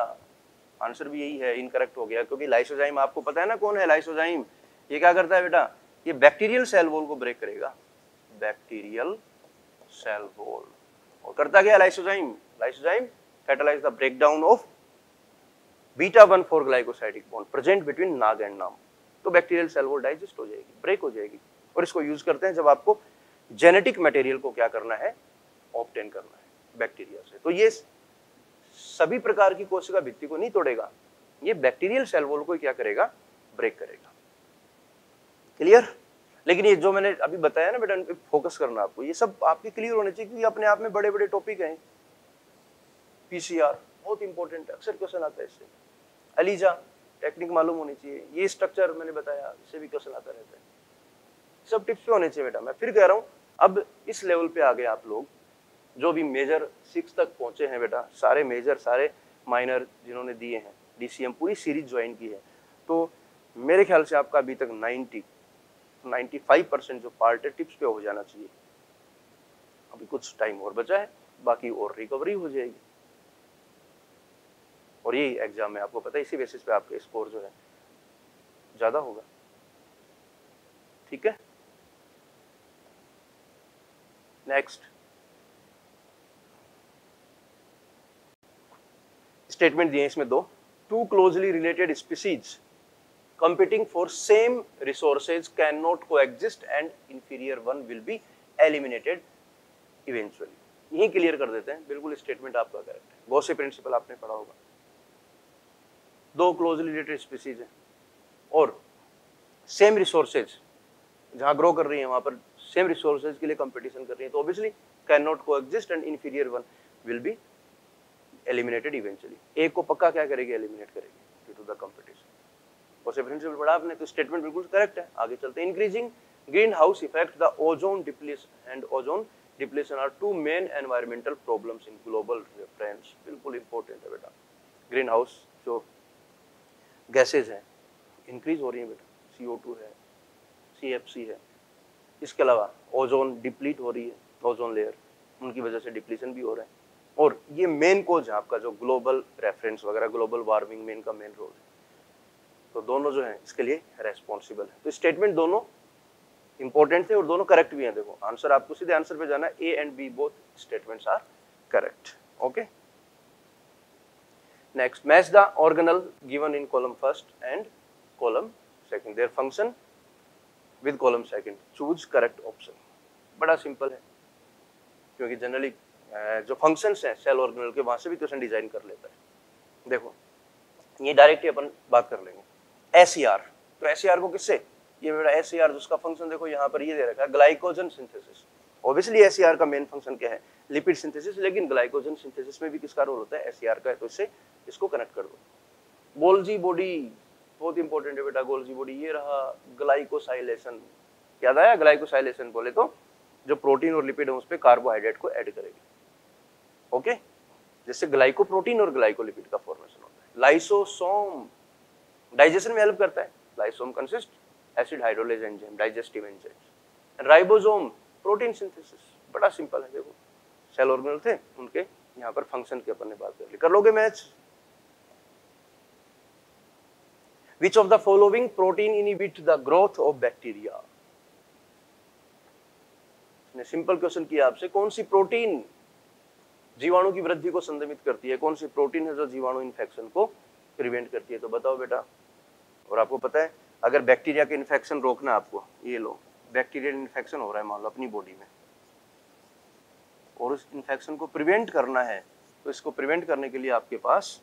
आंसर भी यही है इनकरेक्ट हो गया। क्योंकि लाइसोजाइम आपको पता है ना कौन है लाइसोजाइम ये क्या करता है बेटा? ये बैक्टीरियल सेल वॉल को ब्रेक करेगा। बैक्टीरियल सेल वॉल और करता क्या lysozyme lysozyme catalyse the breakdown of beta one four glycosidic bond present between NAG and NAM तो बैक्टीरियल सेल वॉल डाइजेस्ट हो जाएगी ब्रेक हो जाएगी। और इसको यूज़ करते हैं जब आपको जेनेटिक मटेरियल को क्या करना है? ऑप्टेन करना है बैक्टीरिया से। तो ये सभी प्रकार की कोशिका भित्ति को नहीं तोड़ेगा, ये बैक्टीरियल सेल वॉल को क्या करेगा? ब्रेक करेगा। क्लियर लेकिन ये जो मैंने अभी बताया ना बेटा फोकस करना आपको, ये सब आपके क्लियर होने चाहिए क्योंकि अपने आप में बड़े बड़े टॉपिक हैं पीसीआर बहुत इंपॉर्टेंट है अक्सर क्वेश्चन आता है इससे। अलीजा टेक्निक मालूम होनी चाहिए। ये स्ट्रक्चर मैंने बताया, इससे भी क्वेश्चन आता रहता है। सब टिप्स पे होने चाहिए बेटा। मैं फिर कह रहा हूँ, अब इस लेवल पे आ गए आप लोग। जो भी मेजर सिक्स तक पहुँचे हैं बेटा, सारे मेजर सारे माइनर जिन्होंने दिए हैं डीसीएम पूरी सीरीज़ ज्वाइन की है। तो मेरे ख्याल से आपका अभी तक 90 95 परसेंट जो पार्ट टिप्स पे हो जाना चाहिए। अभी कुछ टाइम और बचा है, बाकी और रिकवरी हो जाएगी। और यही एग्ज़ाम में आपको पता है, इसी बेसिस पे आपका स्कोर जो है, ज़्यादा होगा। ठीक है? नेक्स्ट स्टेटमेंट दिए इसमें दो। Two closely related species competing for same resources cannot coexist and inferior one will be eliminated eventually यही क्लियर कर देते हैं। बिल्कुल स्टेटमेंट आपका करेक्ट है। बहुत से प्रिंसिपल आपने पढ़ा होगा। दो क्लोजली रिलेटेड स्पीसीज हैं। और सेम रिसोर्सेज जहाँ ग्रो कर रही है, वहाँ पर सेम रिसोर्सेज के लिए कंपटीशन कर रही है। तो obviously cannot coexist and inferior one will be eliminated eventually एक को पक्का क्या करेगी? एलिमिनेट करेगी ड्यू टू द कंपटीशन और से प्रिंसिपल पढ़ा आपने तो स्टेटमेंट बिल्कुल करेक्ट है। आगे चलते हैं। Increasing greenhouse effect the ozone depletion and ozone depletion are two main environmental problems in global reference बिल्कुल इंपॉर्टेंट है बेटा। ग्रीन हाउस जो गैसेज हैं इंक्रीज हो रही हैं बेटा। CO2 है सी एफ़ सी है। इसके अलावा ओजोन डिप्लीट हो रही है ओजोन लेयर उनकी वजह से डिप्लीशन भी हो रहा है। और ये मेन कोज है आपका जो ग्लोबल रेफरेंस वगैरह ग्लोबल वार्मिंग में इनका मेन रोल है। तो दोनों जो है, इसके लिए रेस्पॉन्सिबल है। तो स्टेटमेंट दोनों इंपॉर्टेंट थे और दोनों करेक्ट भी हैं, देखो। आंसर आपको सीधे आंसर पे जाना A and B both statements are correct okay next match the organelle given in column first and column second their function with column second choose correct option बड़ा सिंपल है, क्योंकि जनरली जो functions हैं cell organelle के, वहाँ से भी question design कर लेता है। देखो, ये डायरेक्टली अपन बात कर लेंगे। एस e तो एस e को किससे? ये मेरा एस e जिसका फ़ंक्शन देखो, यहाँ पर ये दे रखा है ग्लाइकोजन सिंथेसिस ऑब्वियसली एस का मेन फ़ंक्शन क्या है? लिपिड सिंथेसिस लेकिन ग्लाइकोजन सिंथेसिस में भी किसका रोल होता है? एस का है तो इससे इसको कनेक्ट कर दो। गोल्जी बॉडी बहुत इंपॉर्टेंट है बेटा गोल्जी बॉडी ये रहा ग्लाइकोसाइलेशन याद आया? ग्लाइकोसाइलेशन बोले तो जो प्रोटीन और लिपिड है, उस पर कार्बोहाइड्रेट को ऐड करेगी। ओके? जिससे ग्लाइकोप्रोटीन और ग्लाइकोलिपिड का फॉर्मेशन होता है। लाइसोसोम डाइजेशन में हेल्प करता है। Lysosome consist acid hydrolase enzyme digestive enzyme ribosome protein synthesis बड़ा सिंपल है, देखो। सेल ऑर्गेनल थे, उनके यहाँ पर फ़ंक्शन की अपन ने बात कर ली। कर लोगे match which of the following protein inhibit the growth of bacteria? ने सिंपल क्वेश्चन किया आपसे, कौन सी प्रोटीन जीवाणु की वृद्धि को संदमित करती है। कौन सी प्रोटीन है जो जीवाणु इन्फेक्शन को प्रिवेंट करती है? तो बताओ बेटा। और आपको पता है, अगर बैक्टीरिया के इन्फेक्शन रोकना आपको, ये लो बैक्टीरियल इन्फेक्शन हो रहा है, मान लो अपनी बॉडी में। और उस इन्फेक्शन को प्रिवेंट करना है तो इसको प्रिवेंट करने के लिए आपके पास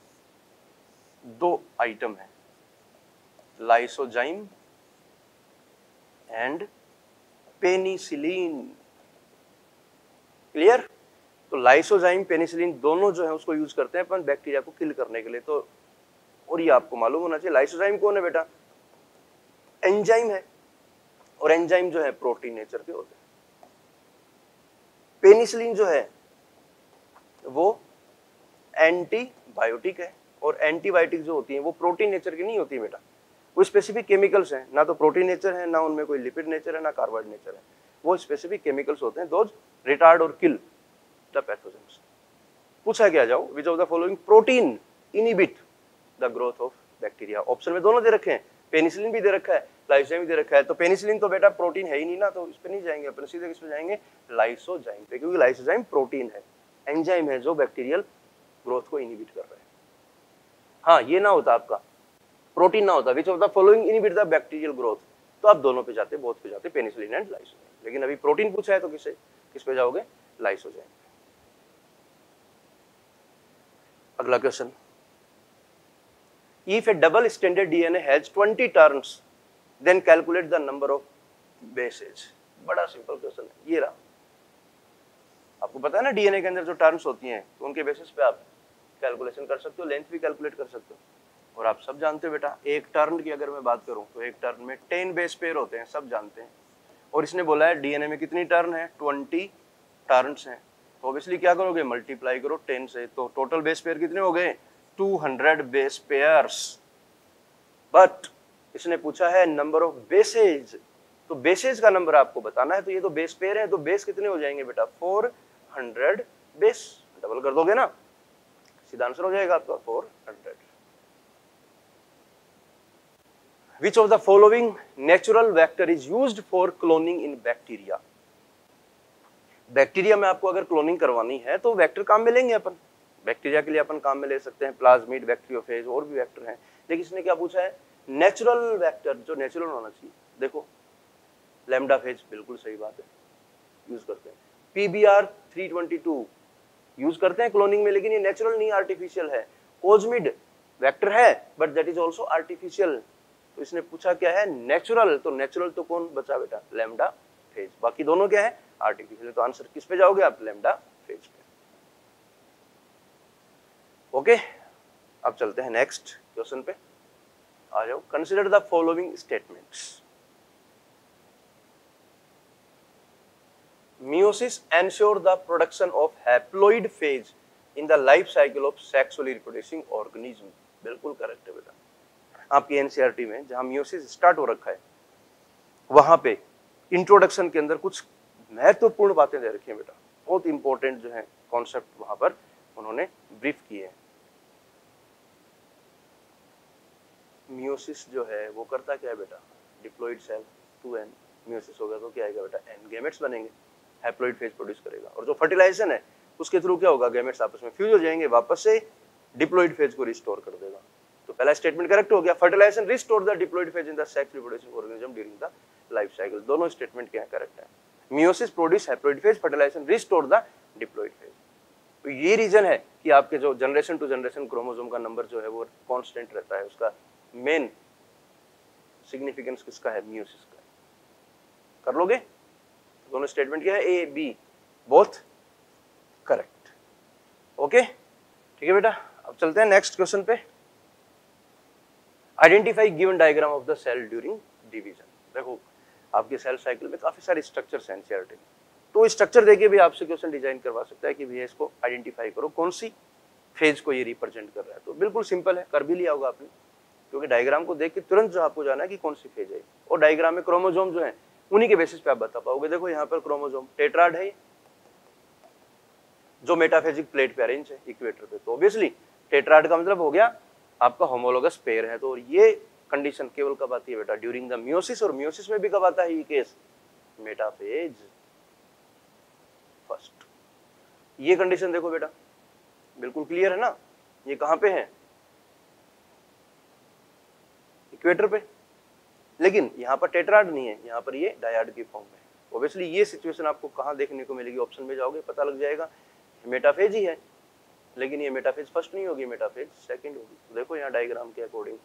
दो आइटम है। लाइसोजाइम एंड पेनिसिलिन क्लियर तो लाइसोजाइम, पेनिसिलिन दोनों जो है उसको यूज़ करते हैं अपन बैक्टीरिया को किल करने के लिए। तो और ये आपको मालूम होना चाहिए, लाइसोजाइम कौन है बेटा? एंजाइम है। और एंजाइम जो है प्रोटीन नेचर के होते हैं। पेनिसिलिन जो है, वो एंटीबायोटिक है। और एंटीबायोटिक जो होती है, वो प्रोटीन नेचर की नहीं होती बेटा। वो स्पेसिफिक केमिकल्स हैं। ना तो प्रोटीन नेचर है, ना उनमें कोई लिपिड नेचर है, ना कार्बोहाइड नेचर है। वो स्पेसिफिक केमिकल्स होते हैं। दोज रिटार्ड और किल द पैथोजेंस पूछा क्या जाओ which of the following protein inhibit the growth of bacteria option में दोनों दे रखे हैं। पेनिसिलिन भी दे रखा है लाइसोजाइम भी दे रखा है। तो पेनिसिलिन तो बेटा प्रोटीन है ही नहीं ना तो इस पे नहीं जाएँगे, अपन सीधे किस पे जाएँगे लाइसोजाइम पे, क्योंकि लाइसोजाइम प्रोटीन है एंजाइम है जो बैक्टीरियल ग्रोथ को इनिबिट कर रहा है। हाँ ये ना होता आपका प्रोटीन ना होता which of the following inhibit the bacterial growth तो आप दोनों पे जाते बहुत पे जाते पेनिसिलिन एंड लाइसोजाइम लेकिन अभी प्रोटीन पूछा है तो किसे, किस पे जाओगे? लाइसोजाइम अगला question if a double stranded DNA has 20 turns, then calculate the number of bases. बड़ा सिंपल क्वेश्चन है। ये रहा। आपको पता है ना डीएनए के अंदर जो टर्न्स होती हैं तो उनके बेसिस पे आप कैलकुलेशन कर सकते हो लेंथ भी कैलकुलेट कर सकते हो। और आप सब जानते हो बेटा एक टर्न की अगर मैं बात करूँ तो एक टर्न में टेन बेस पेयर होते हैं सब जानते हैं। और इसने बोला है डीएनए में कितनी टर्न है? ट्वेंटी टर्न्स हैं। तो ऑब्वियसली क्या करोगे? मल्टीप्लाई करो टेन से। तो टोटल बेस पेयर कितने हो गए? 200 बेस पेयर्स बट इसने पूछा है नंबर ऑफ़ बेसेज तो बेसेज का नंबर आपको बताना है तो ये तो बेस पेयर है तो बेस कितने हो जाएँगे बेटा? 400 बेस डबल कर दोगे ना? सीधा आंसर हो जाएगा आपका 400 which of the following natural vector is used for cloning in bacteria? Bacteria में आपको अगर क्लोनिंग करवानी है तो वैक्टर काम में लेंगे अपन। बैक्टीरिया के लिए अपन काम में ले सकते हैं प्लाज्मिड बैक्टीरियोफेज और भी वेक्टर हैं। लेकिन इसने क्या पूछा है? नेचुरल वेक्टर जो नेचुरल होना चाहिए। देखो लेमडा फ़ेज़ बिल्कुल सही बात है। यूज़ करते हैं। पीबीआर 322 यूज़ करते हैं क्लोनिंग में, लेकिन ये नेचुरल नहीं आर्टिफिशियल है। कोजमिड वेक्टर है but that is also artificial तो इसने पूछा क्या है? नेचुरल तो नेचुरल तो कौन बचा बेटा? लेमडा फ़ेज़ बाकी दोनों क्या है? आर्टिफिशियल तो आंसर किस पे जाओगे आप? लेमडा फ़ेज़ पे। ओके अब चलते हैं नेक्स्ट क्वेश्चन पे। आ जाओ consider the following statements meiosis ensure the production of haploid phase in the life cycle of sexually reproducing organism. बिल्कुल करेक्ट है बेटा। आपकी एनसीईआरटी में जहाँ मियोसिस स्टार्ट हो रखा है, वहाँ पे इंट्रोडक्शन के अंदर कुछ महत्वपूर्ण बातें दे रखी हैं बेटा। बहुत इंपॉर्टेंट जो है कॉन्सेप्ट वहाँ पर उन्होंने ब्रीफ किए हैं। मियोसिस जो है, वो करता क्या है बेटा? Diploid cell two N meiosis होगा तो क्या आएगा बेटा? एन गेमेट्स बनेंगे। हैप्लॉइड फ़ेज़ प्रोड्यूस करेगा। और जो फर्टिलाइजेशन है, उसके थ्रू क्या होगा? गेमेट्स आपस में फ्यूज हो जाएँगे, वापस से डिप्लॉइड फ़ेज़ को रिस्टोर कर देगा। तो पहला स्टेटमेंट करेक्ट हो गया। Fertilization restore the diploid phase in the sex reproducing organism during the life cycle दोनों स्टेटमेंट क्या करेक्ट है। Meiosis produce haploid phase fertilization restore the diploid phase तो ये रीजन है कि आपके जो जनरेशन टू जनरेशन क्रोमोसोम का नंबर जो है वो कांस्टेंट रहता है, उसका मेन सिग्निफिकेंस किसका है? म्यूसिस का कर लोगे? दोनों स्टेटमेंट क्या है? A B both correct okay ठीक है बेटा? अब चलते हैं नेक्स्ट क्वेश्चन पे। Identify given diagram of the cell during division देखो आपके सेल साइकिल में काफ़ी सारे स्ट्रक्चर्स हैं एनसीईआरटी में। तो स्ट्रक्चर देके भी आपसे क्वेश्चन डिज़ाइन करवा सकता है कि भैया इसको आइडेंटिफाई करो, कौन सी फ़ेज़ को ये रिप्रेजेंट कर रहा है। तो बिल्कुल सिंपल है, कर भी लिया होगा आपने। क्योंकि डायग्राम को देख के तुरंत जो आपको जाना है कि कौन सी फ़ेज़ है और डायग्राम में क्रोमोजोम जो है, उन्हीं के बेसिस पे आप बता पाओगे। देखो यहाँ पर क्रोमोजोम टेट्राड है जो मेटाफेजिक प्लेट पे अरेंज है इक्वेटर पे। तो ऑब्वियसली टेट्राड का मतलब हो गया आपका होमोलोगस पेयर है। तो ये कंडीशन केवल कब आती है बेटा? ड्यूरिंग द म्योसिस और म्योसिस में भी कब आता है ये केस मेटाफेज फ़र्स्ट ये कंडीशन देखो बेटा। बिल्कुल क्लियर है ना? ये कहाँ पे है? इक्वेटर पे। लेकिन यहाँ पर टेट्राड नहीं है। यहाँ पर ये डायाड की फॉर्म में ऑब्वियसली ये सिचुएशन आपको कहाँ देखने को मिलेगी? ऑप्शन में जाओगे, पता लग जाएगा। मेटाफेज ही है। लेकिन ये मेटाफेज फ़र्स्ट नहीं होगी मेटाफेज सेकंड होगी। देखो यहाँ डायग्राम के अकॉर्डिंग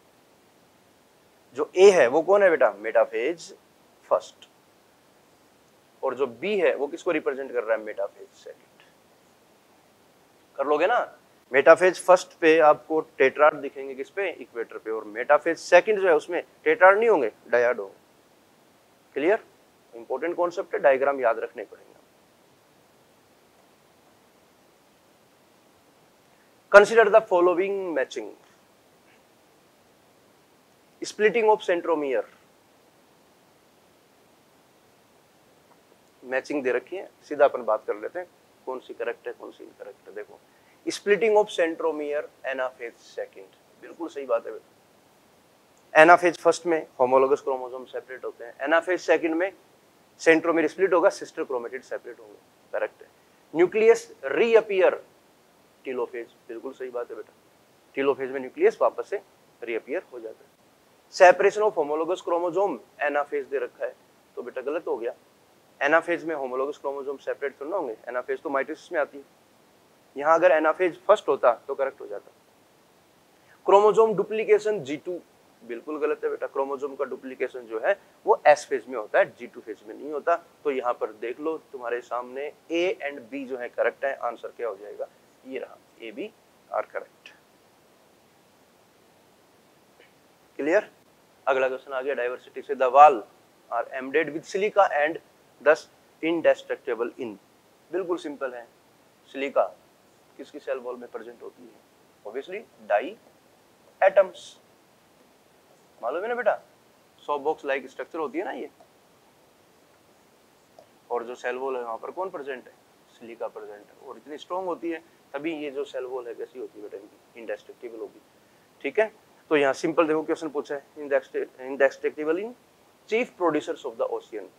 जो ए है, वो कौन है बेटा? मेटाफेज फ़र्स्ट और जो बी है, वो किसको रिप्रेजेंट कर रहा है? मेटाफेज सेकंड कर लोगे ना? मेटाफेज फ़र्स्ट पे आपको टेट्राड दिखेंगे किस पे? इक्वेटर पे. और मेटाफेज सेकंड जो है, उसमें टेट्राड नहीं होंगे डायड होंगे. क्लियर इंपॉर्टेंट कॉन्सेप्ट है डायग्राम याद रखने पड़ेंगे consider the following matching splitting of centromere matching दे रखी है, सीधा अपन बात कर लेते हैं, कौन सी करेक्ट है, कौन सी इनकरेक्ट है, देखो। Splitting of centromere anaphase second बिल्कुल सही बात है। एनाफेज फ़र्स्ट में होमोलोगस क्रोमोसोम सेपरेट होते हैं। एनाफेज सेकंड में सेंट्रोमियर स्प्लिट होगा सिस्टर क्रोमेटिड सेपरेट होंगे। करेक्ट है। न्यूक्लियस रीअपियर टीलोफेज बिल्कुल सही बात है बेटा। टीलोफेज में न्यूक्लियस वापस से रीअपियर हो जाता है। Separation of homologous chromosome anaphase दे रखा है। तो बेटा गलत हो गया। एनाफेज में होमोलोगस क्रोमोसोम सेपरेट थोड़ा होंगे। एनाफेज तो माइटोसिस में आती है। यहाँ अगर एनाफेज फ़र्स्ट होता तो करेक्ट हो जाता। क्रोमोजोम डुप्लीकेशन G2 बिल्कुल गलत है बेटा। क्रोमोसोम का डुप्लीकेशन जो है, वो एस फ़ेज़ में होता है। G2 फ़ेज़ में नहीं होता। तो यहाँ पर देख लो, तुम्हारे सामने ए एंड बी जो है करेक्ट है। आंसर क्या हो जाएगा? ये रहा। A B are correct clear अगला क्वेश्चन आ गया डाइवर्सिटी से the wall are embedded with silica and thus indestructible in बिल्कुल सिंपल है। सिलिका किसकी सेल वॉल में प्रेजेंट होती है? ऑब्वियसली डाई एटम्स मालूम है ना बेटा? सौ बॉक्स लाइक स्ट्रक्चर होती है ना ये? और जो सेल वॉल है, वहाँ पर कौन प्रेजेंट है? सिलिका प्रेजेंट है। और इतनी स्ट्रॉन्ग होती है, तभी ये जो सेल वॉल है, कैसी होती है बेटा? इनकी इंडेस्ट्रक्टेबल होगी। ठीक है? तो यहाँ सिंपल देखो क्वेश्चन पूछा है। In indestructible in chief producers of the ocean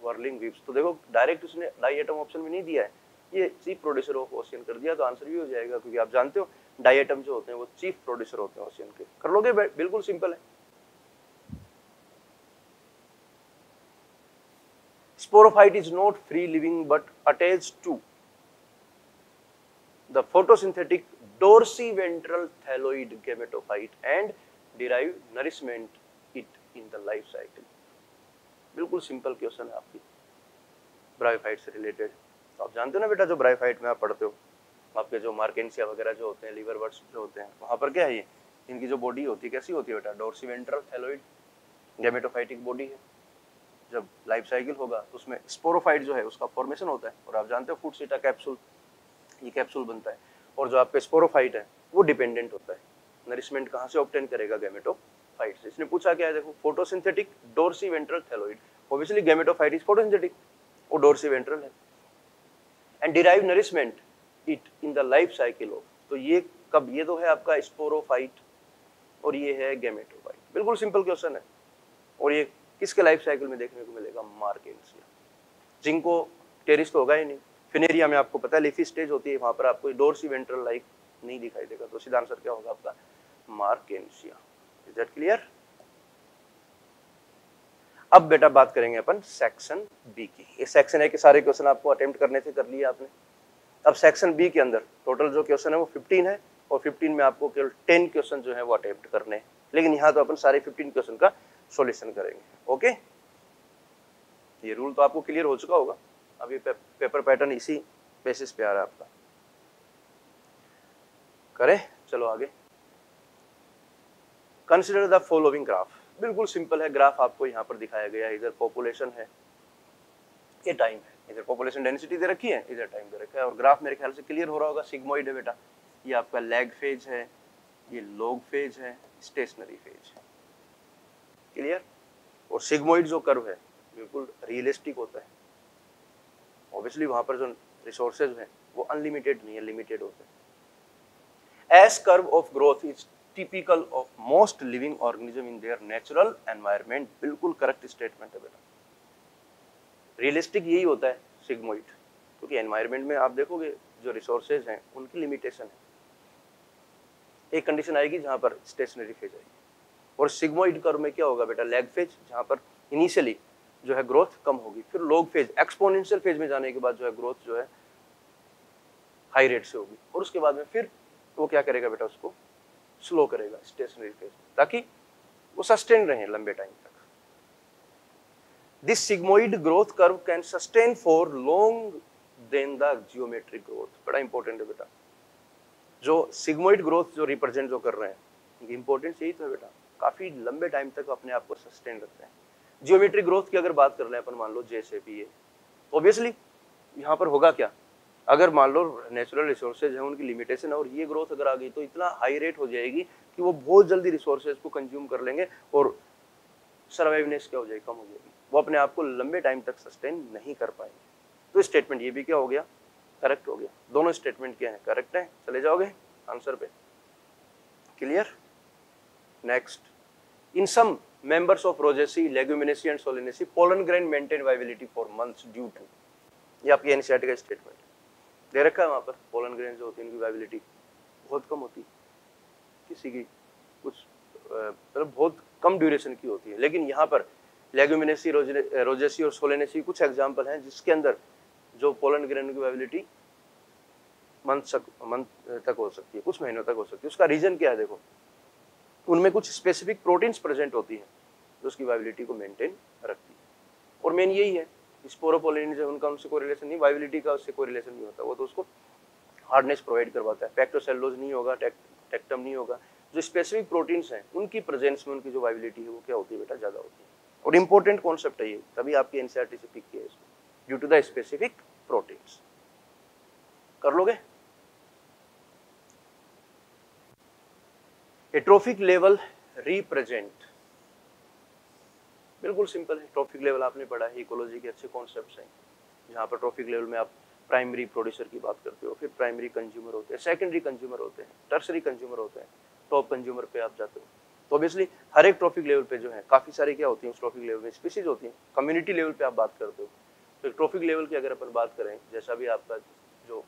whirling waves तो देखो डायरेक्ट उसने डाई एटम ऑप्शन में नहीं दिया है। ये चीफ प्रोड्यूसर ऑफ़ ओशियन कर दिया तो आंसर भी हो जाएगा, क्योंकि आप जानते हो डाई एटम जो होते हैं वो चीफ प्रोड्यूसर होते हैं ओशियन के। कर लोगे? बिल्कुल सिंपल है। Sporophyte is not free living but attached to the photosynthetic dorsiventral thalloid gametophyte and derive nourishment it in the life cycle. बिल्कुल सिंपल क्वेश्चन है आपकी। ब्रायोफाइट से रिलेटेड तो आप जानते हो ना बेटा, जो ब्रायोफाइट में आप पढ़ते हो, आपके जो मार्केंसिया वगैरह जो होते हैं लीवर बर्ड्स जो होते हैं, वहाँ पर क्या है ये? इनकी जो बॉडी होती है, कैसी होती है बेटा? डोर्सीवेंट्रल थैलोइड गेमेटोफाइटिक बॉडी है। जब लाइफ साइकिल होगा तो उसमें स्पोरोफाइट जो है, उसका फॉर्मेशन होता है। और आप जानते हो फ़ूड सीटा कैप्सूल ये कैप्सूल बनता है। और जो आपका स्पोरोफाइट है, वो डिपेंडेंट होता है। नरिशमेंट कहाँ से ऑप्टेन करेगा गेमेटो फाइट से? इसने पूछा क्या है, देखो photosynthetic dorsiventral thalloid obviously gametophyte is photosynthetic वो डोर्सी वेंट्रल है। And derive nourishment it in the life cycle of तो ये कब, ये तो है आपका स्पोरोफाइट और ये है गैमेटोफाइट बिल्कुल सिंपल क्वेश्चन है। और ये किसके लाइफ साइकिल में देखने को मिलेगा? मार्केंसिया जिनको तो होगा ही नहीं? फिनेरिया में आपको पता है लिफी स्टेज होती है, वहाँ पर आपको डोर्सी वेंट्रल लाइक नहीं दिखाई देगा। तो सीधा आंसर क्या होगा आपका? मार्केंसिया इज़ दैट क्लियर अब बेटा बात करेंगे अपन सेक्शन बी की। ये सेक्शन ए के सारे क्वेश्चन आपको अटेम्प्ट करने थे, कर लिए आपने। अब सेक्शन बी के अंदर टोटल जो क्वेश्चन है, वो 15 है, और 15 में आपको केवल 10 क्वेश्चन जो है वो अटेम्प्ट करने हैं। लेकिन यहाँ तो अपन सारे 15 क्वेश्चन का सॉल्यूशन करेंगे ओके ये रूल तो आपको क्लियर हो चुका होगा। ये पे, पेपर पैटर्न इसी बेसिस पे आ रहा है आपका। करें? चलो आगे। कंसिडर द फॉलोइंग ग्राफ बिल्कुल सिंपल है ग्राफ आपको यहाँ पर दिखाया गया है। इधर पॉपुलेशन है। ये टाइम है। इधर पॉपुलेशन डेंसिटी दे रखी है इधर टाइम दे रखा है। और ग्राफ मेरे ख्याल से क्लियर हो रहा होगा सिग्मोइड है बेटा। ये आपका लैग फ़ेज़ है ये लॉग फ़ेज़ है स्टेशनरी फ़ेज़ है। क्लियर और सिग्मोइड जो कर्व है बिल्कुल रियलिस्टिक होता है। ऑब्वियसली वहाँ पर जो रिसोर्सेज हैं, वो अनलिमिटेड नहीं है लिमिटेड होते हैं। S curve of growth is typical of most living organism in their natural environment बिल्कुल करेक्ट स्टेटमेंट है बेटा। रियलिस्टिक यही होता है सिग्मोइड क्योंकि एनवायरमेंट में आप देखोगे, जो रिसोर्सेज हैं, उनकी लिमिटेशन है। एक कंडीशन आएगी जहाँ पर स्टेशनरी फ़ेज़ आएगी। और सिग्मोइड कर्व में क्या होगा बेटा लेग फ़ेज़ जहाँ पर इनिशियली जो है ग्रोथ कम होगी। फिर लोग फ़ेज़ एक्सपोनेंशियल फ़ेज़ में जाने के बाद जो है ग्रोथ जो है हाई रेट से होगी। और उसके बाद में फिर वो क्या करेगा बेटा उसको? स्लो करेगा स्टेशनरी फ़ेज़ ताकि वो सस्टेन रहे लंबे टाइम तक। This sigmoid growth curve can sustain for long then the geometric growth बड़ा इंपॉर्टेंट है बेटा। जो सिग्मोइड ग्रोथ जो रिप्रेजेंट जो कर रहे हैं इंपॉर्टेंस यही तो है बेटा। काफ़ी लंबे टाइम तक अपने आप को सस्टेन रखते हैं। जियोमेट्रिक ग्रोथ की अगर बात कर रहे हैं अपन, मान लो जैसे भी है ऑब्वियसली यहाँ पर होगा क्या? अगर मान लो नेचुरल रिसोर्सेज है, उनकी लिमिटेशन है, और ये ग्रोथ अगर आ गई तो इतना हाई रेट हो जाएगी कि वो बहुत जल्दी रिसोर्सेज को कंज्यूम कर लेंगे, और सर्वाइवनेस क्या हो जाएगी, कम हो जाएगी। वो अपने आप को लंबे टाइम तक सस्टेन नहीं कर पाएँगे। तो स्टेटमेंट ये भी क्या हो गया? करेक्ट हो गया। दोनों स्टेटमेंट क्या है? करेक्ट है? चले जाओगे? आंसर पे। Clear next in some members of Rosaceae, Leguminaceae and Solanaceae, pollen grain maintain viability for months due to ये आपकी एनसीआरटी का स्टेटमेंट दे रखा है वहाँ पर पोलन ग्रेन जो होती है इनकी वाइबिलिटी बहुत कम होती है। किसी की कुछ मतलब बहुत कम ड्यूरेशन की होती है। लेकिन यहाँ पर लेग्यूमिनेसी रोजेसी और सोलेनेसी कुछ एग्ज़ाम्पल हैं जिसके अंदर जो पोलन ग्रेन की वाइबिलिटी मंथ मंथ तक हो सकती है कुछ महीनों तक हो सकती है। उसका रीजन क्या है देखो? उनमें कुछ स्पेसिफिक प्रोटीन्स प्रेजेंट होती हैं। जो उसकी वाइबिलिटी को मेंटेन रखती है। और मेन यही है स्पोरोपोलिन जो उनका उनसे कोई रिलेशन नहीं वाइबिलिटी का उससे कोरिलेशन नहीं होता, वो तो उसको हार्डनेस प्रोवाइड करवाता है। पैक्टोसेलोज नहीं होगा टेक्टम नहीं होगा। जो स्पेसिफिक प्रोटीन्स हैं, उनकी प्रेजेंस में उनकी जो वाइबिलिटी है, वो क्या होती है बेटा? ज़्यादा होती है। और इंपॉर्टेंट कॉन्सेप्ट है ये, तभी आपकी एनसीआरटी से पिक किया है इसको due to the specific proteins कर लोगे? ट्रोफिक लेवल रिप्रेजेंट बिल्कुल सिंपल है। ट्रॉफिक लेवल आपने पढ़ा है, इकोलॉजी के अच्छे कॉन्सेप्ट्स हैं। जहाँ पर ट्रॉफिक लेवल में आप प्राइमरी प्रोड्यूसर की बात करते हो, फिर प्राइमरी कंज्यूमर होते हैं सेकेंडरी कंज्यूमर होते हैं टर्सरी कंज्यूमर होते हैं टॉप कंज्यूमर पे आप जाते हो। तो ऑब्वियसली हर एक ट्रॉफिक लेवल पे जो है, काफ़ी सारी क्या होती है, उस ट्रॉफिक लेवल में स्पीसीज होती हैं। कम्युनिटी लेवल पे आप बात करते हो। तो ट्रॉफिक लेवल की अगर अपन बात करें, जैसा भी आपका जो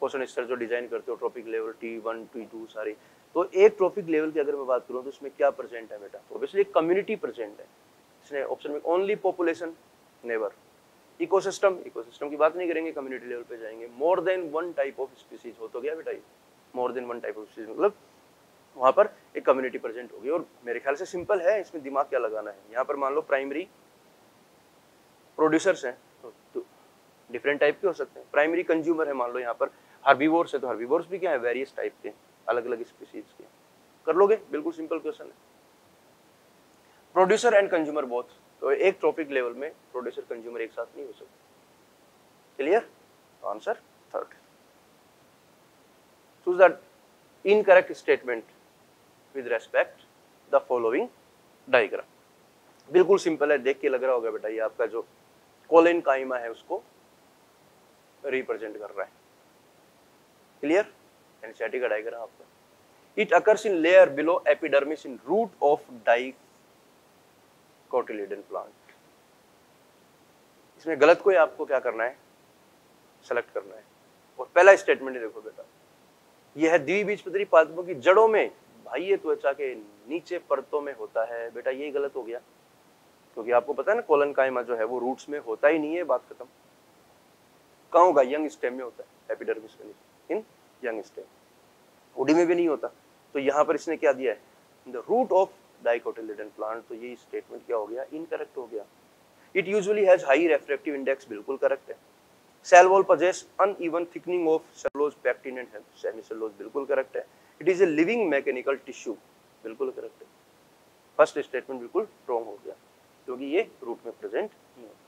क्वेश्चन स्तर जो डिज़ाइन करते हो trophic level T one T two सारी तो एक ट्रॉपिक लेवल की अगर मैं बात करूँ तो इसमें क्या परसेंट है बेटा? ऑब्वियसली कम्युनिटी परसेंट है। इसने ऑप्शन में only population never ecosystem ecosystem की बात नहीं करेंगे कम्युनिटी लेवल पे जाएँगे। More than one type of species हो तो गया बेटा more than one type of species मतलब वहाँ पर एक कम्युनिटी प्रेजेंट होगी। और मेरे ख्याल से सिंपल है, इसमें दिमाग क्या लगाना है? यहाँ पर मान लो प्राइमरी प्रोड्यूसर्स हैं तो डिफरेंट टाइप के हो सकते हैं। प्राइमरी कंज्यूमर है मान लो यहाँ पर। हर्बीवोर्स है तो हर्बीवोर्स भी क्या है? वेरियस टाइप के। अलग अलग स्पीसीज के। कर लोगे? बिल्कुल सिंपल क्वेश्चन है। प्रोड्यूसर एंड कंज्यूमर बोथ तो एक टॉपिक लेवल में प्रोड्यूसर कंज्यूमर एक साथ नहीं हो सकते। Clear answer third choose the incorrect statement with respect the following diagram बिल्कुल सिंपल है। देख के लग रहा होगा बेटा ये आपका जो कोलेन काइमा है उसको रिप्रेजेंट कर रहा है। क्लियर एनसीआरटी का डायग्राम आपका। It occurs in layer below epidermis in root of dicotyledon plant इसमें गलत कोई आपको क्या करना है? सेलेक्ट करना है। और पहला स्टेटमेंट देखो बेटा। यह है द्विबीजपत्री पादपों की जड़ों में भाई ये त्वचा के नीचे परतों में होता है। बेटा, यही गलत हो गया। क्योंकि आपको पता है ना, कोलन काइमा जो है वो रूट्स में होता ही नहीं है, बात खत्म। कहाँ होगा? यंग स्टेम में होता है एपिडर्मिस के नीचे। इन यंग स्टेम ओडी में भी नहीं होता। तो यहाँ पर इसने क्या दिया है? The root of dicotyledon plant तो ये स्टेटमेंट क्या हो गया? इनकरेक्ट हो गया। It usually has high refractive index बिल्कुल करेक्ट है। Cell wall possess uneven thickening of cellulose pectin and semi बिल्कुल करेक्ट है। It is a living mechanical tissue बिल्कुल करेक्ट है। फ़र्स्ट स्टेटमेंट बिल्कुल रॉन्ग हो गया, क्योंकि ये रूट में प्रेजेंट नहीं होता।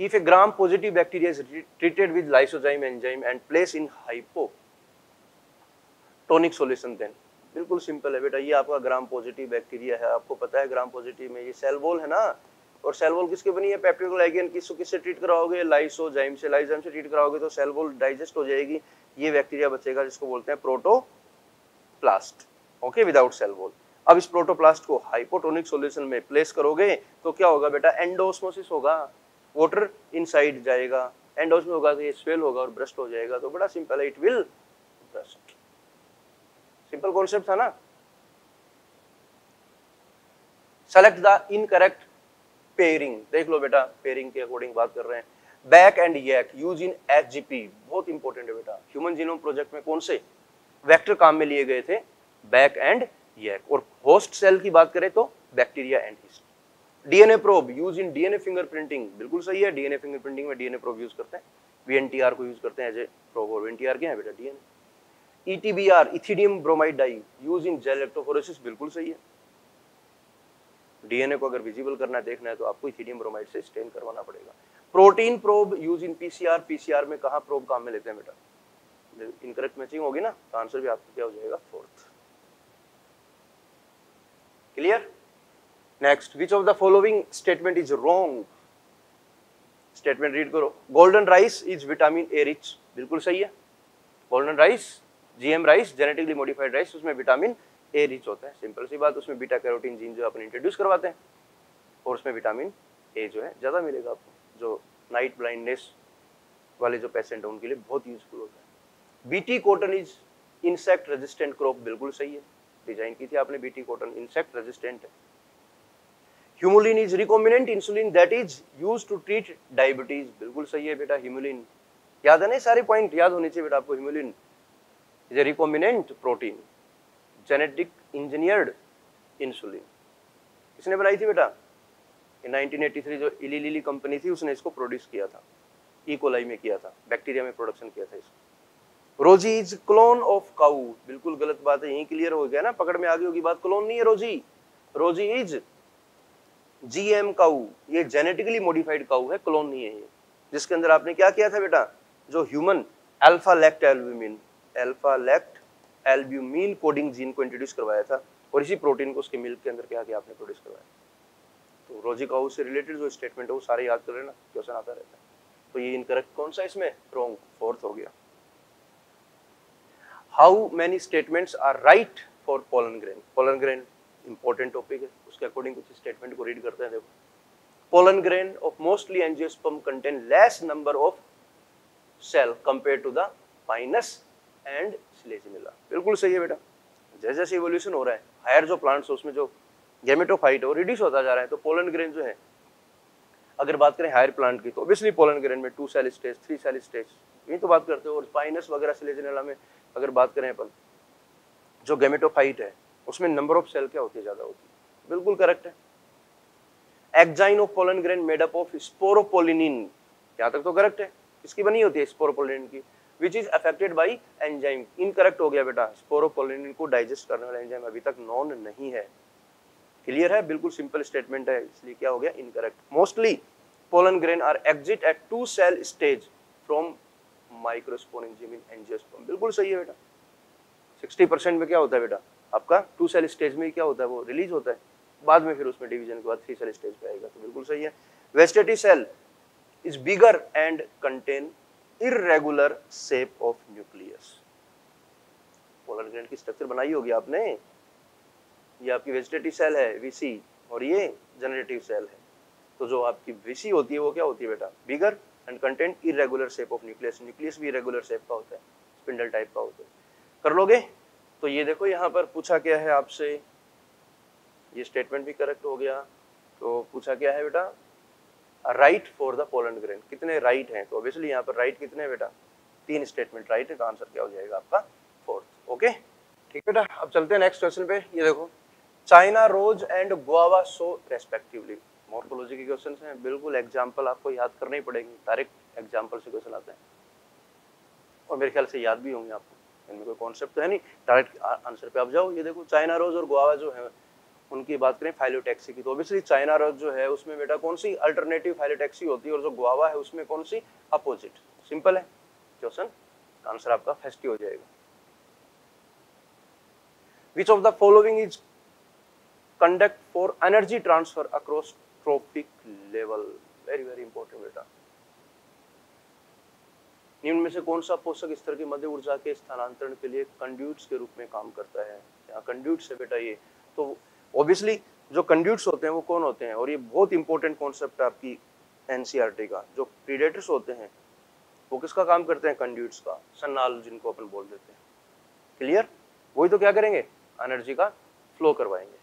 If a gram positive bacteria is treated with lysozyme enzyme and placed in hypotonic solution then. बिल्कुल सिंपल है बेटा, ये आपका ग्राम पॉजिटिव बैक्टीरिया है, आपको पता है ग्राम पॉजिटिव में ये सेल वॉल है ना? और सेल वॉल किसकी बनी है? पेप्टिकोलाइगेन किसको किससे ट्रीट कराओगे? लाइसोजाइम से लाइसोजाइम से ट्रीट कराओगे तो सेल वॉल डाइजेस्ट हो जाएगी। ये बैक्टीरिया बचेगा जिसको बोलते हैं protoplast okay without cell wall अब इस प्रोटोप्लास्ट को हाइपोटोनिक सॉल्यूशन में प्लेस करोगे तो क्या होगा बेटा? एंडोस्मोसिस होगा। वाटर इनसाइड जाएगा एंडोज में होगा तो ये स्वेल होगा और ब्रस्ट हो जाएगा तो बड़ा सिंपल है it will burst simple concept था ना? सेलेक्ट द इनकरेक्ट पेयरिंग देख लो बेटा पेयरिंग के अकॉर्डिंग बात कर रहे हैं। BAC and YAC use in H बहुत इंपॉर्टेंट है बेटा। ह्यूमन जीनोम प्रोजेक्ट में कौन से वेक्टर काम में लिए गए थे? बैक एंड यैक और होस्ट सेल की बात करें तो bacteria and yeast DNA probe use in DNA fingerprinting बिल्कुल सही है, डीएनए फिंगरप्रिंटिंग में डीएनए प्रोब यूज़ करते हैं। वीएनटीआर को यूज़ करते हैं एज ए प्रोब और वीएनटीआर क्या है बेटा? DNA EtBr ethidium bromide dye use in gel electrophoresis बिल्कुल सही है। डीएनए को अगर विजिबल करना है, देखना है तो आपको इथिडियम ब्रोमाइड से स्टेन करवाना पड़ेगा। Protein probe use in PCR PCR में कहा प्रोब काम में लेते हैं बेटा? इनकरेक्ट मैचिंग होगी ना तो आंसर भी आपका क्या हो जाएगा? Fourth clear next which of the following statement is wrong statement read करो. Golden rice is vitamin A rich बिल्कुल सही है. Golden rice GM rice genetically modified rice उसमें विटामिन ए रिच होता है. सिंपल सी बात, उसमें बीटा कैरोटीन जीन जो अपन इंट्रोड्यूस करवाते हैं, और उसमें विटामिन ए जो है, ज़्यादा मिलेगा आपको, जो नाइट ब्लाइंडनेस वाले जो पेशेंट है, उनके लिए बहुत यूजफुल होता है. BT cotton is insect resistant crop बिल्कुल सही है. डिज़ाइन की थी आपने बीटी कॉटन इंसेक्ट रेजिस्टेंट है. Humulin is recombinant insulin that is use to treat diabetes बिल्कुल सही है बेटा ह्यूमुलिन याद है ना सारे पॉइंट याद होने चाहिए बेटा आपको humulin is a recombinant protein genetic engineered insulin किसने बनाई थी बेटा? इन 1983 जो इली लिली कंपनी थी, उसने इसको प्रोड्यूस किया था। E coli e. में किया था। बैक्टीरिया में प्रोडक्शन किया था इसको। रोजी इज़ क्लोन ऑफ़ काउ बिल्कुल गलत बात है, यही क्लियर हो गया ना, पकड़ में आ गई होगी बात। क्लोन नहीं है Rosie Rosie is GM cow ये जेनेटिकली मॉडिफाइड काउ है क्लोन नहीं है ये। जिसके अंदर आपने क्या किया था बेटा? जो human alpha lactalbumin alpha lactalbumin coding gene को इंट्रोड्यूस करवाया था और इसी प्रोटीन को उसके मिल्क के अंदर क्या किया आपने प्रोड्यूस करवाया। तो रोजी काउ से रिलेटेड जो स्टेटमेंट है, वो सारे याद कर लेना क्वेश्चन आता रहता है। तो ये इनकरेक्ट कौन सा इसमें? रॉन्ग फोर्थ हो गया। How many statements are right for pollen grain pollen grain important topic है। उसके अकॉर्डिंग कुछ स्टेटमेंट को रीड करते हैं, देखो। Pollen grain of mostly angiosperm contain less number of cell compare to the Pinus and Selaginella बिल्कुल सही है बेटा। जैसे जैसे इवोल्यूशन हो रहा है हायर जो प्लांट्स उसमें जो गेमेटोफाइट है, वो रिड्यूस होता जा रहा है। तो पोलन ग्रेन जो है, अगर बात करें हायर प्लांट की तो ऑब्वियसली पोलन ग्रेन में two cell stage three cell stage यही तो बात करते हो। और स्पाइनस वगैरह सिलेजिनेला में अगर बात करें अपन, जो गेमेटोफाइट है उसमें नंबर ऑफ़ सेल क्या होती है ज़्यादा होती है? बिल्कुल करेक्ट है। Exine of pollen grain made up of sporopollenin यहाँ तक तो करेक्ट है। इसकी बनी होती है स्पोरोपोलिनिन की? Which is affected by enzyme incorrect हो गया बेटा। स्पोरोपोलिनिन को डाइजेस्ट करने वाला एंजाइम अभी तक नॉन नहीं है। क्लियर है? बिल्कुल सिंपल स्टेटमेंट है। इसलिए क्या हो गया? Incorrect mostly pollen grain are exit at two cell stage from microspore enzyme in angiosperm बिल्कुल सही है बेटा। 60 परसेंट में क्या होता है बेटा? आपका टू सेल स्टेज में क्या होता है? वो रिलीज़ होता है। बाद में फिर उसमें डिवीज़न के बाद थ्री सेल स्टेज पे आएगा तो बिल्कुल सही है। Vegetative cell is bigger and contain irregular shape of nucleus pollen grain की स्ट्रक्चर बनाई होगी आपने। ये आपकी वेजिटेटिव सेल है वीसी और ये जनरेटिव सेल है। तो जो आपकी वीसी होती है, वो क्या होती है बेटा? Bigger and content irregular shape of nucleus nucleus भी इरेगुलर शेप का होता है स्पिंडल टाइप का होता है। कर लोगे? तो ये देखो, यहाँ पर पूछा क्या है आपसे? ये स्टेटमेंट भी करेक्ट हो गया। तो पूछा क्या है बेटा? Right for the pollen grain कितने राइट right हैं? तो ऑब्वियसली यहाँ पर राइट right कितने बेटा? तीन स्टेटमेंट राइट है तो आंसर क्या हो जाएगा आपका? फोर्थ ओके ठीक बेटा, अब चलते हैं नेक्स्ट क्वेश्चन पे। ये देखो China rose and guava so respectively morphology के क्वेश्चन हैं। बिल्कुल एग्ज़ाम्पल आपको याद करना ही पड़ेगी। डायरेक्ट एग्ज़ाम्पल से क्वेश्चन आते हैं। और मेरे ख्याल से याद भी होंगे आपको। इनमें कोई कॉन्सेप्ट तो है नहीं। डायरेक्ट आंसर पे आप जाओ। ये देखो चाइना रोज और गोवा जो है, उनकी बात करें फाइलोटैक्सी की तो ऑब्वियसली चाइना रोज जो है, उसमें बेटा कौन सी अल्टरनेटिव फाइलोटैक्सी होती है और जो गुआवा है, उसमें कौन सी अपोजिट सिंपल है। क्वेश्चन आंसर आपका फ़र्स्ट हो जाएगा। Which of the following is conduct for energy transfer across trophic level very very important बेटा। निम्न में से कौन सा पोषक स्तर की मध्य ऊर्जा के स्थानांतरण के लिए कंड्यूट्स के रूप में काम करता है? कंड्यूट्स है बेटा ये। तो ऑब्वियसली जो कंड्यूट्स होते हैं वो कौन होते हैं? और ये बहुत इंपॉर्टेंट कॉन्सेप्ट है आपकी एनसीईआरटी का। जो प्रीडेटर्स होते हैं, वो किसका काम करते हैं? कंड्यूट्स का। सन्नाल जिनको अपन बोल देते हैं। क्लियर वही तो क्या करेंगे? एनर्जी का फ्लो करवाएँगे।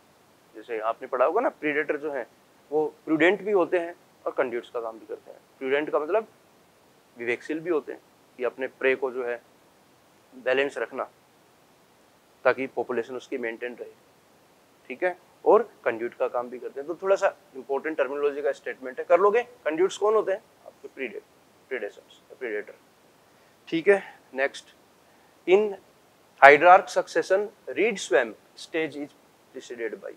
जैसे आपने पढ़ा होगा ना प्रीडेटर जो है, वो प्रूडेंट भी होते हैं और कंड्यूट्स का काम भी करते हैं। प्रूडेंट का मतलब विवेकशील भी होते हैं कि अपने प्रे को जो है बैलेंस रखना, ताकि पॉपुलेशन उसकी मेंटेन रहे। ठीक है? और कंड्यूट का काम भी करते हैं। तो थोड़ा सा इंपॉर्टेंट टर्मिनोलॉजी का स्टेटमेंट है। कर लोगे? कंड्यूट्स कौन होते हैं? आपके प्रीडे प्रीडेशंस प्रीडेटर ठीक है? Next in hydrarch succession reed swamp stage is preceded by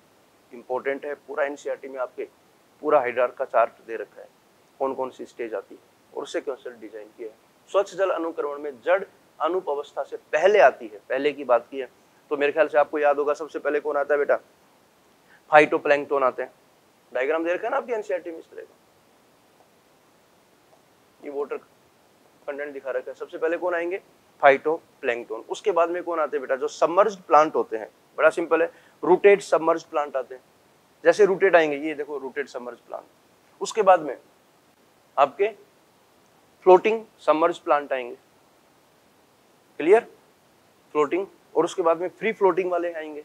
important है। पूरा एनसीईआरटी में आपके पूरा हाइड्रार्क का चार्ट दे रखा है। कौन कौन सी स्टेज आती है? और उससे क्वेश्चन डिज़ाइन किया है? स्वच्छ जल अनुक्रमण में जड़ अनुप अवस्था से पहले आती है, पहले की बात की है। तो मेरे ख्याल से आपको याद होगा, सबसे पहले कौन आता है बेटा? फाइटोप्लैंक्टन आते हैं। डायग्राम दे रखा है ना आपकी एनसीईआरटी में इस तरह का? ये वाटर कंटेंट दिखा रखा है। सबसे पहले कौन आएँगे? फाइटोप्लैंक्टन उसके बाद में कौन आते हैं बेटा? जो सबमर्ज प्लांट होते हैं। बड़ा सिंपल है। रूटेड सबमर्ज प्लांट आते हैं। जैसे रूटेड आएँगे, ये देखो रूटेड सबमर्ज प्लांट उसके बाद में आपके फ्लोटिंग सबमर्ज प्लांट आएँगे। क्लियर? फ्लोटिंग, और उसके बाद में फ्री फ्लोटिंग वाले आएँगे।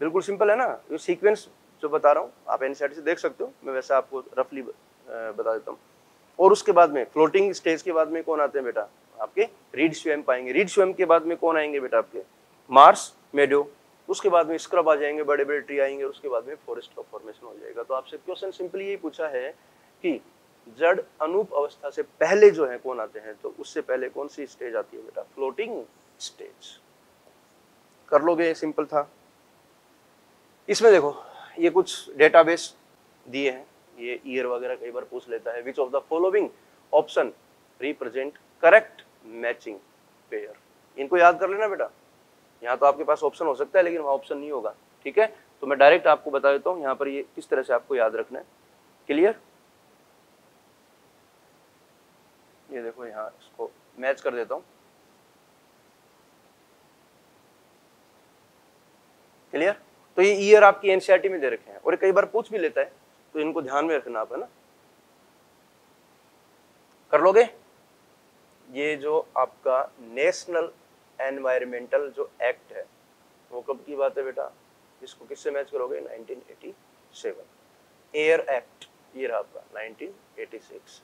बिल्कुल सिंपल है ना? ये सीक्वेंस जो बता रहा हूँ, आप एनसीआरटी से देख सकते हो, मैं वैसे आपको रफली बता देता हूँ। और उसके बाद में फ्लोटिंग स्टेज के बाद में कौन आते हैं बेटा? आपके रीड स्वेम पाएँगे। रीड स्वेम के बाद में कौन आएँगे बेटा आपके? मार्स मेडो उसके बाद में स्क्रब आ जाएँगे बड़े बड़े ट्री आएँगे, उसके बाद में फॉरेस्ट का फॉर्मेशन हो जाएगा। तो आपसे क्वेश्चन सिंपली यही पूछा है कि जड़ अनूप अवस्था से पहले जो है, कौन आते हैं? तो उससे पहले कौन सी स्टेज आती है बेटा? फ्लोटिंग स्टेज कर लोगे? सिंपल था। इसमें देखो, ये कुछ डेटाबेस दिए हैं। ये ईयर वगैरह कई बार पूछ लेता है which of the following option represent correct matching pair इनको याद कर लेना बेटा। यहाँ तो आपके पास ऑप्शन हो सकता है, लेकिन वहाँ ऑप्शन नहीं होगा। ठीक है? तो मैं डायरेक्ट आपको बता देता हूँ, यहाँ पर ये किस तरह से आपको याद रखना है। क्लियर ये देखो यहाँ इसको मैच कर देता हूँ। क्लियर तो ये ईयर आपकी एनसीआरटी में दे रखे हैं। और कई बार पूछ भी लेता है तो इनको ध्यान में रखना आप, है ना? कर लोगे? ये जो आपका नेशनल एनवायरमेंटल जो एक्ट है, वो कब की बात है बेटा? इसको किससे मैच करोगे? 1987 एयर एक्ट ये रहा आपका 1986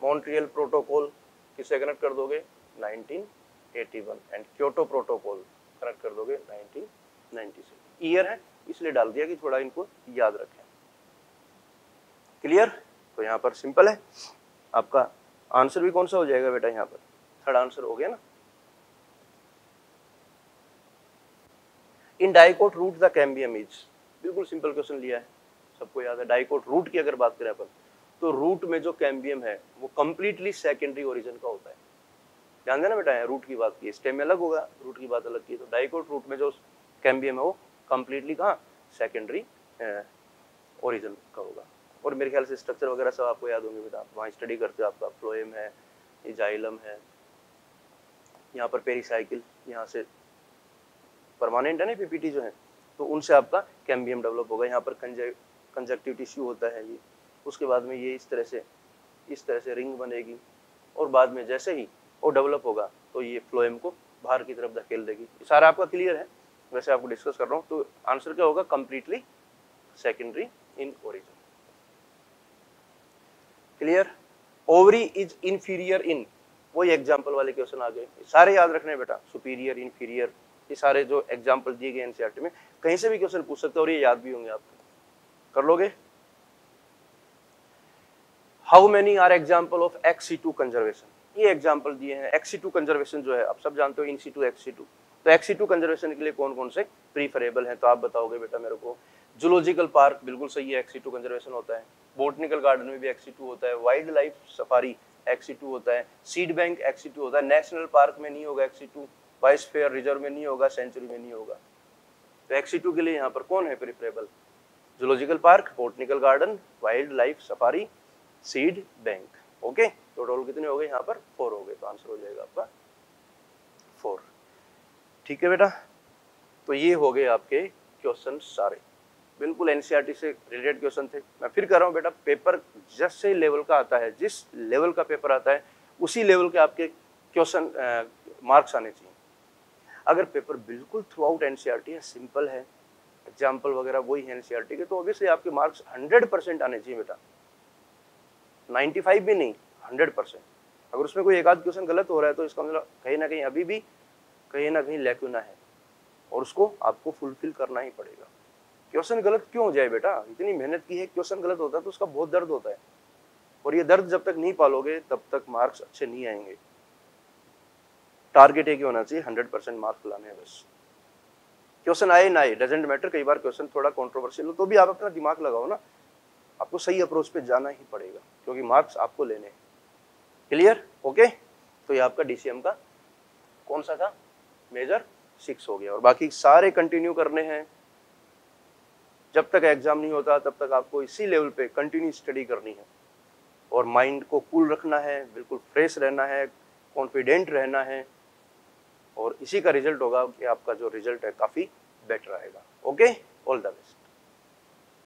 मॉन्ट्रियल प्रोटोकॉल किससे कनेक्ट कर दोगे? 1981 एंड क्योटो प्रोटोकॉल कनेक्ट कर दोगे? 1996 ईयर है? इसलिए डाल दिया कि थोड़ा इनको याद रखें। क्लियर तो यहाँ पर सिंपल है। आपका आंसर भी कौन सा हो जाएगा बेटा यहाँ पर? थर्ड आंसर हो गया ना? In dicot root the cambium is. बिल्कुल सिंपल क्वेश्चन लिया है। सबको याद है। डाइकोट रूट की अगर बात करें अपन तो रूट में जो कैम्बियम है, वो कंप्लीटली सेकेंडरी ओरिजिन का होता है। ध्यान देना बेटा रूट की बात की स्टेम में अलग होगा रूट की बात अलग की तो डाइकोट रूट में जो कैम्बियम है वो कंप्लीटली कहाँ? सेकेंडरी ओरिजिन का होगा। और मेरे ख्याल से स्ट्रक्चर वगैरह सब आपको याद होंगे बेटा वहाँ स्टडी करते हो, आपका फ्लोएम है जाइलम है, यहाँ पर पेरीसाइकिल यहाँ से परमानेंट है ना पीपीटी जो है तो उनसे आपका कैम्बियम डेवलप होगा। यहाँ पर कंजक्टिव टिश्यू होता है ये। उसके बाद में ये इस तरह से, इस तरह से रिंग बनेगी। और बाद में जैसे ही वो डेवलप होगा तो ये फ्लोएम को बाहर की तरफ़ धकेल देगी। सारा आपका क्लियर है? वैसे आपको डिस्कस कर रहा हूँ तो आंसर क्या होगा? Completely secondary in origin clear ovary is inferior in वही एग्ज़ाम्पल वाले क्वेश्चन आ गए। सारे याद रखने बेटा। सुपीरियर इंफीरियर ये सारे जो एग्ज़ाम्पल दिए गए एनसीआरटी में, कहीं से भी क्वेश्चन पूछ सकते हो और ये याद भी होंगे आपको। कर लोगे? How many are example of ex situ conservation ये एग्ज़ाम्पल दिए हैं एक्सी टू कंजर्वेशन जो है आप सब जानते हो in situ ex situ तो एक्सी टू कंजर्वेशन के लिए कौन कौन से प्रीफरेबल हैं तो आप बताओगे बेटा मेरे को जूलॉजिकल पार्क बिल्कुल सही है एक्सी टू कंजर्वेशन होता है बोटनिकल गार्डन में भी एक्सी टू होता है wildlife safari ex situ होता है सीड बैंक एक्सी टू होता है नेशनल पार्क में नहीं होगा ex situ biosphere reserve में नहीं होगा सेंचुरी में नहीं होगा तो एक्सी टू के लिए यहाँ पर कौन है preferable zoological park botanical garden wildlife safari seed bank okay total कितने हो गए यहाँ पर? फोर हो गए। तो आंसर हो जाएगा आपका फोर ठीक है बेटा? तो ये हो गए आपके क्वेश्चन सारे। बिल्कुल एनसीईआरटी से रिलेटेड क्वेश्चन थे। मैं फिर कर रहा हूँ बेटा पेपर जैसे लेवल का आता है। जिस लेवल का पेपर आता है, उसी लेवल के आपके क्वेश्चन मार्क्स आने चाहिए। अगर पेपर बिल्कुल थ्रू आउट एनसीईआरटी है सिंपल है एग्ज़ाम्पल वगैरह वही है एनसीईआरटी के तो ऑब्वियसली आपके मार्क्स हंड्रेड आने चाहिए बेटा। नाइन्टी फाइव भी नहीं, हंड्रेड परसेंट। अगर उसमें कोई एक आध क्वेश्चन गलत हो रहा है तो इसका मतलब कहीं ना कहीं अभी भी कहीं ना कहीं लेकुना है। और उसको आपको फुलफिल करना ही पड़ेगा। क्वेश्चन गलत क्यों हो जाए बेटा? इतनी मेहनत की है, क्वेश्चन गलत होता है तो उसका बहुत दर्द होता है। और ये दर्द जब तक नहीं पालोगे, तब तक मार्क्स अच्छे नहीं आएँगे। टारगेट एक ही होना चाहिए, हंड्रेड परसेंट मार्क्स लाने बस। क्वेश्चन आए ना आए डजेंट मैटर कई बार क्वेश्चन थोड़ा कॉन्ट्रोवर्शियल हो तो भी आप अपना दिमाग लगाओ ना। आपको सही अप्रोच पे जाना ही पड़ेगा, क्योंकि मार्क्स आपको लेने हैं। क्लियर ओके तो ये आपका डीसीएम का कौन सा था? मेजर सिक्स हो गया। और बाकी सारे कंटिन्यू करने हैं। जब तक एग्ज़ाम नहीं होता, तब तक आपको इसी लेवल पे कंटिन्यू स्टडी करनी है। और माइंड को कूल रखना है, बिल्कुल फ्रेश रहना है कॉन्फिडेंट रहना है। और इसी का रिज़ल्ट होगा कि आपका जो रिज़ल्ट है काफ़ी बेटर आएगा। Okay all the best